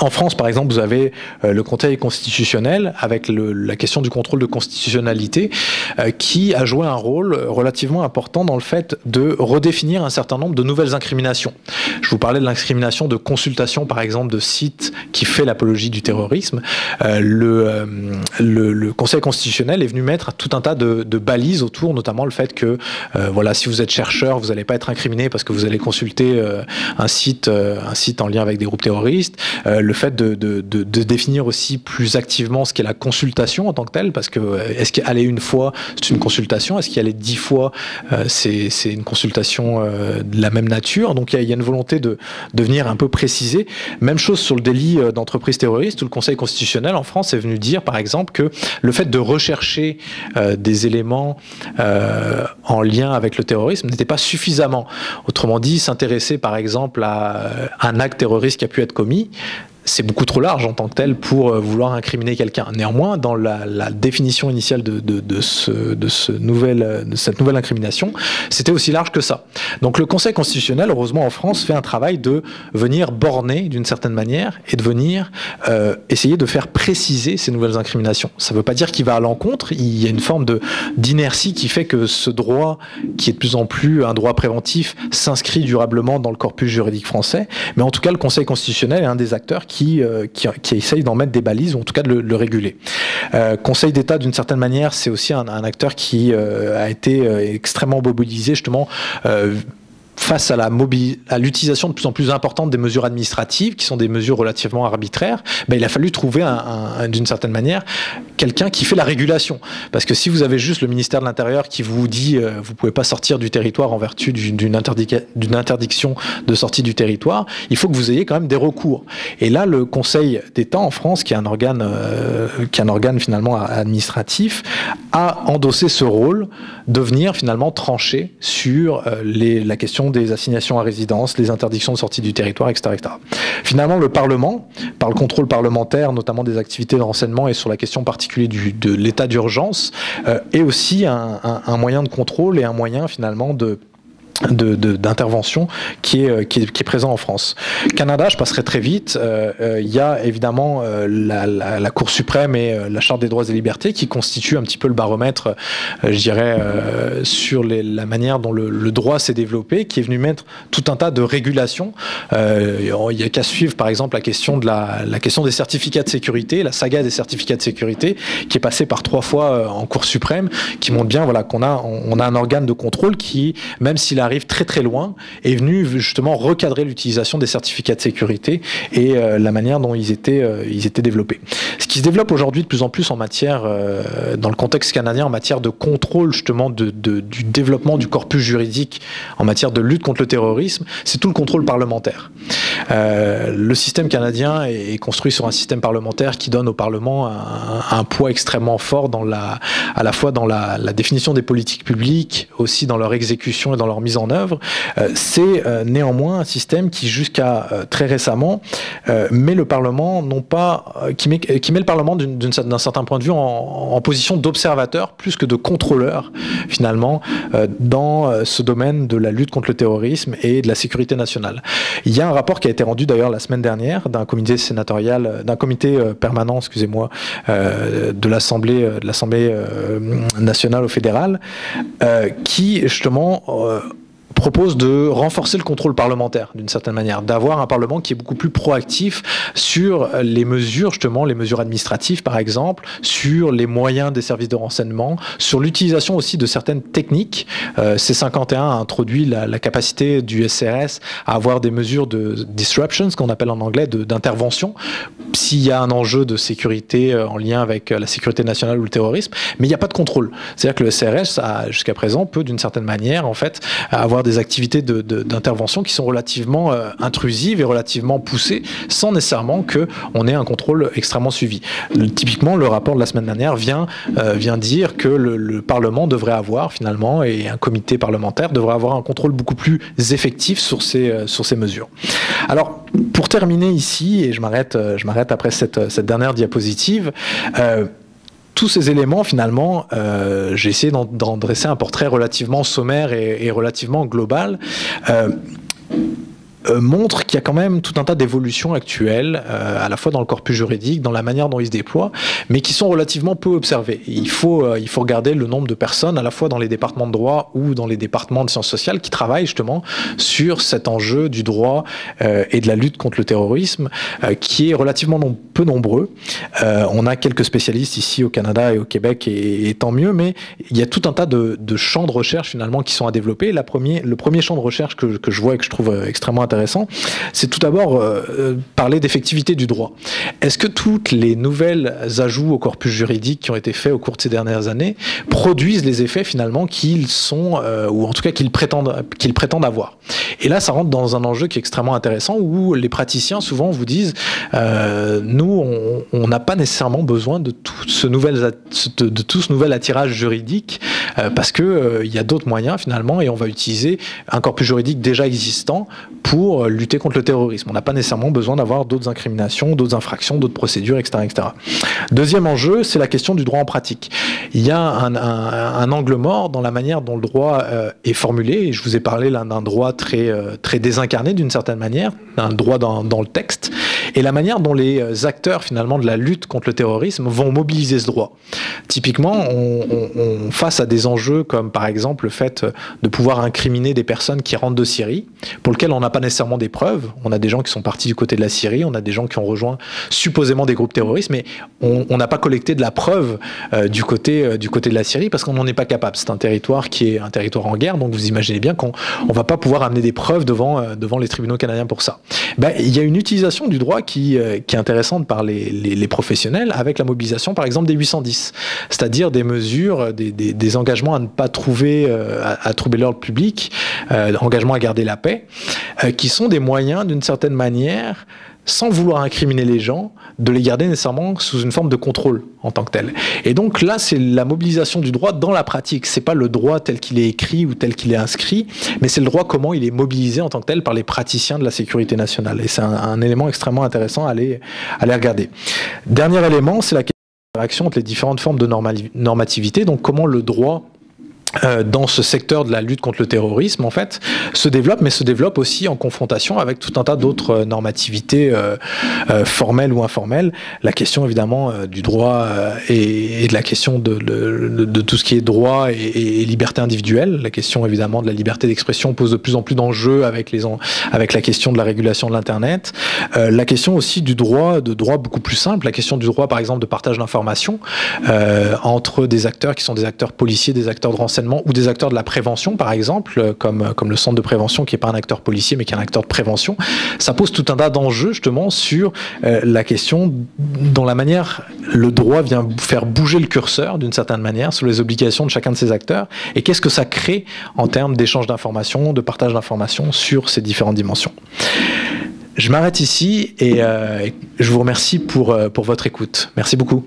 en France, par exemple, vous avez euh, le Conseil constitutionnel avec la question du contrôle de constitutionnalité euh, qui a joué un rôle relativement important dans le fait de redéfinir un certain nombre de nouvelles incriminations. Je vous parlais de l'incrimination de consultation, par exemple, de sites qui fait l'apologie du terrorisme. Euh, le, Conseil constitutionnel est venu mettre tout un tas de, de balises autour, notamment le fait que, voilà, si vous êtes chercheur, vous n'allez pas être incriminé parce que vous allez consulter un site, un site en lien avec des groupes terroristes le fait de, de, de, définir aussi plus activement ce qu'est la consultation en tant que telle, parce que est-ce qu'aller une fois, c'est une consultation, est-ce qu'y aller dix fois, c'est une consultation de la même nature? Donc il y, y, a une volonté de, de venir un peu préciser. Même chose sur le délit d'entreprise terroriste, où le Conseil constitutionnel en France est venu dire, par exemple, que le fait de rechercher des éléments en lien avec le terrorisme n'était pas suffisamment. Autrement dit, s'intéresser par exemple à un acte terroriste qui a pu être commis, c'est beaucoup trop large en tant que tel pour euh, vouloir incriminer quelqu'un. Néanmoins, dans la, définition initiale de, de, cette nouvelle incrimination, c'était aussi large que ça. Donc le Conseil constitutionnel, heureusement en France, fait un travail de venir borner d'une certaine manière et de venir euh, essayer de faire préciser ces nouvelles incriminations. Ça ne veut pas dire qu'il va à l'encontre, il y a une forme d'inertie qui fait que ce droit, qui est de plus en plus un droit préventif, s'inscrit durablement dans le corpus juridique français. Mais en tout cas, le Conseil constitutionnel est un des acteurs euh, qui, qui essaye d'en mettre des balises, ou en tout cas de le, le réguler. Euh, Conseil d'État, d'une certaine manière, c'est aussi un, acteur qui euh, a été extrêmement mobilisé justement face à l'utilisation de plus en plus importante des mesures administratives, qui sont des mesures relativement arbitraires, ben, il a fallu trouver, d'une certaine manière, quelqu'un qui fait la régulation. Parce que si vous avez juste le ministère de l'Intérieur qui vous dit euh, vous pouvez pas sortir du territoire en vertu d'une interdic interdiction de sortie du territoire, il faut que vous ayez quand même des recours. Et là, le Conseil d'État en France, qui est un organe, euh, qui est un organe finalement administratif, a endossé ce rôle de venir finalement trancher sur euh, la question des assignations à résidence, les interdictions de sortie du territoire, etc. Finalement, le Parlement, par le contrôle parlementaire, notamment des activités de renseignement et sur la question particulière de l'état d'urgence, euh, est aussi un moyen de contrôle et un moyen finalement de d'intervention de, qui, est, qui, est, présent en France. Canada, je passerai très vite. Euh, euh, il y a évidemment euh, la, Cour suprême et euh, la Charte des droits et libertés qui constituent un petit peu le baromètre, euh, je dirais, euh, sur la manière dont le, droit s'est développé, qui est venu mettre tout un tas de régulations. il n'y a qu'à suivre, par exemple, la question, de la question des certificats de sécurité, la saga des certificats de sécurité, qui est passée par trois fois en Cour suprême, qui montre bien voilà, qu'on a, on a un organe de contrôle qui, même s'il a arrive très très loin, est venu justement recadrer l'utilisation des certificats de sécurité et euh, la manière dont ils étaient, euh, ils étaient développés. Ce qui se développe aujourd'hui de plus en plus en matière, euh, dans le contexte canadien, en matière de contrôle justement de, du développement du corpus juridique en matière de lutte contre le terrorisme, c'est tout le contrôle parlementaire. Le système canadien est, construit sur un système parlementaire qui donne au Parlement un, poids extrêmement fort dans la, à la fois dans la, la définition des politiques publiques, aussi dans leur exécution et dans leur mise en œuvre, euh, c'est euh, néanmoins un système qui, jusqu'à euh, très récemment, met le Parlement, non pas, qui met, qui met le Parlement d'un certain point de vue en, en position d'observateur plus que de contrôleur, finalement, dans ce domaine de la lutte contre le terrorisme et de la sécurité nationale. Il y a un rapport qui a été rendu d'ailleurs la semaine dernière d'un comité sénatorial, d'un comité permanent, excusez-moi, de l'Assemblée de l'Assemblée nationale au fédéral, qui justement propose de renforcer le contrôle parlementaire d'une certaine manière, d'avoir un Parlement qui est beaucoup plus proactif sur les mesures, justement, les mesures administratives par exemple, sur les moyens des services de renseignement, sur l'utilisation aussi de certaines techniques. Euh, C51 a introduit la, la, capacité du SRS à avoir des mesures de disruption, ce qu'on appelle en anglais d'intervention, s'il y a un enjeu de sécurité euh, en lien avec la sécurité nationale ou le terrorisme, mais il n'y a pas de contrôle. C'est-à-dire que le SRS, jusqu'à présent, peut d'une certaine manière, en fait, avoir des activités d'intervention qui sont relativement euh, intrusives et relativement poussées, sans nécessairement qu'on ait un contrôle extrêmement suivi. Typiquement, le rapport de la semaine dernière vient, euh, dire que le, le, Parlement devrait avoir, finalement, et un comité parlementaire devrait avoir un contrôle beaucoup plus effectif sur ces, euh, mesures. Alors, pour terminer ici, et je m'arrête après cette, dernière diapositive, tous ces éléments, finalement, euh, j'ai essayé d'en dresser un portrait relativement sommaire et, relativement global. Euh, euh, montre qu'il y a quand même tout un tas d'évolutions actuelles, euh, à la fois dans le corpus juridique, dans la manière dont il se déploie, mais qui sont relativement peu observées. Il faut, euh, il faut regarder le nombre de personnes, à la fois dans les départements de droit ou dans les départements de sciences sociales, qui travaillent justement sur cet enjeu du droit et de la lutte contre le terrorisme, qui est relativement peu nombreux. On a quelques spécialistes ici au Canada et au Québec, et, tant mieux, mais il y a tout un tas de, champs de recherche finalement qui sont à développer. Le premier champ de recherche que, que je vois et que je trouve extrêmement intéressant, c'est tout d'abord euh, parler d'effectivité du droit. Est-ce que toutes les nouvelles ajouts au corpus juridique qui ont été faits au cours de ces dernières années produisent les effets finalement qu'ils sont, ou en tout cas qu'ils prétendent, qu'ils prétendent avoir? Et là, ça rentre dans un enjeu qui est extrêmement intéressant où les praticiens souvent vous disent, nous, on n'a pas nécessairement besoin de tout ce nouvel, de, tout ce nouvel attirage juridique parce que il y a d'autres moyens finalement et on va utiliser un corpus juridique déjà existant pour lutter contre le terrorisme. On n'a pas nécessairement besoin d'avoir d'autres incriminations, d'autres infractions, d'autres procédures, etc., etc. Deuxième enjeu, c'est la question du droit en pratique. Il y a un, angle mort dans la manière dont le droit euh, est formulé. Et je vous ai parlé d'un droit très, euh, très désincarné d'une certaine manière, un droit dans, le texte, et la manière dont les acteurs finalement de la lutte contre le terrorisme vont mobiliser ce droit. Typiquement, on, on, face à des enjeux comme par exemple le fait de pouvoir incriminer des personnes qui rentrent de Syrie, pour lesquelles on n'a pas nécessairement des preuves. On a des gens qui sont partis du côté de la Syrie, on a des gens qui ont rejoint supposément des groupes terroristes, mais on n'a pas collecté de la preuve euh, du, côté, euh, du côté de la Syrie parce qu'on n'en est pas capable. C'est un territoire qui est un territoire en guerre, donc vous imaginez bien qu'on ne va pas pouvoir amener des preuves devant, euh, devant les tribunaux canadiens pour ça. Ben, il y a une utilisation du droit qui, qui est intéressante par les, professionnels avec la mobilisation, par exemple, des 810, c'est-à-dire des mesures, des, des, engagements à ne pas trouver, à, à l'ordre public, engagement à garder la paix, qui sont des moyens, d'une certaine manière, sans vouloir incriminer les gens, de les garder nécessairement sous une forme de contrôle en tant que tel. Et donc là, c'est la mobilisation du droit dans la pratique. C'est pas le droit tel qu'il est écrit ou tel qu'il est inscrit, mais c'est le droit comment il est mobilisé en tant que tel par les praticiens de la sécurité nationale. Et c'est un, élément extrêmement intéressant à aller, à aller regarder. Dernier élément, c'est la question entre les différentes formes de normativité. Donc comment le droit dans ce secteur de la lutte contre le terrorisme, en fait, se développe, mais se développe aussi en confrontation avec tout un tas d'autres euh, normativités euh, euh, formelles ou informelles. La question, évidemment, euh, du droit et, et, de la question de, de, de, tout ce qui est droit et, et, liberté individuelle. La question, évidemment, de la liberté d'expression pose de plus en plus d'enjeux avec, les, avec la question de la régulation de l'Internet. la question aussi du droit, de droit beaucoup plus simple, la question du droit, par exemple, de partage d'informations entre des acteurs qui sont des acteurs policiers, des acteurs de renseignement ou des acteurs de la prévention, par exemple, euh, comme, euh, comme le centre de prévention qui n'est pas un acteur policier mais qui est un acteur de prévention, ça pose tout un tas d'enjeux justement sur euh, la question dont la manière le droit vient faire bouger le curseur d'une certaine manière sur les obligations de chacun de ces acteurs et qu'est-ce que ça crée en termes d'échange d'informations, de partage d'informations sur ces différentes dimensions. Je m'arrête ici et je vous remercie pour, pour votre écoute. Merci beaucoup.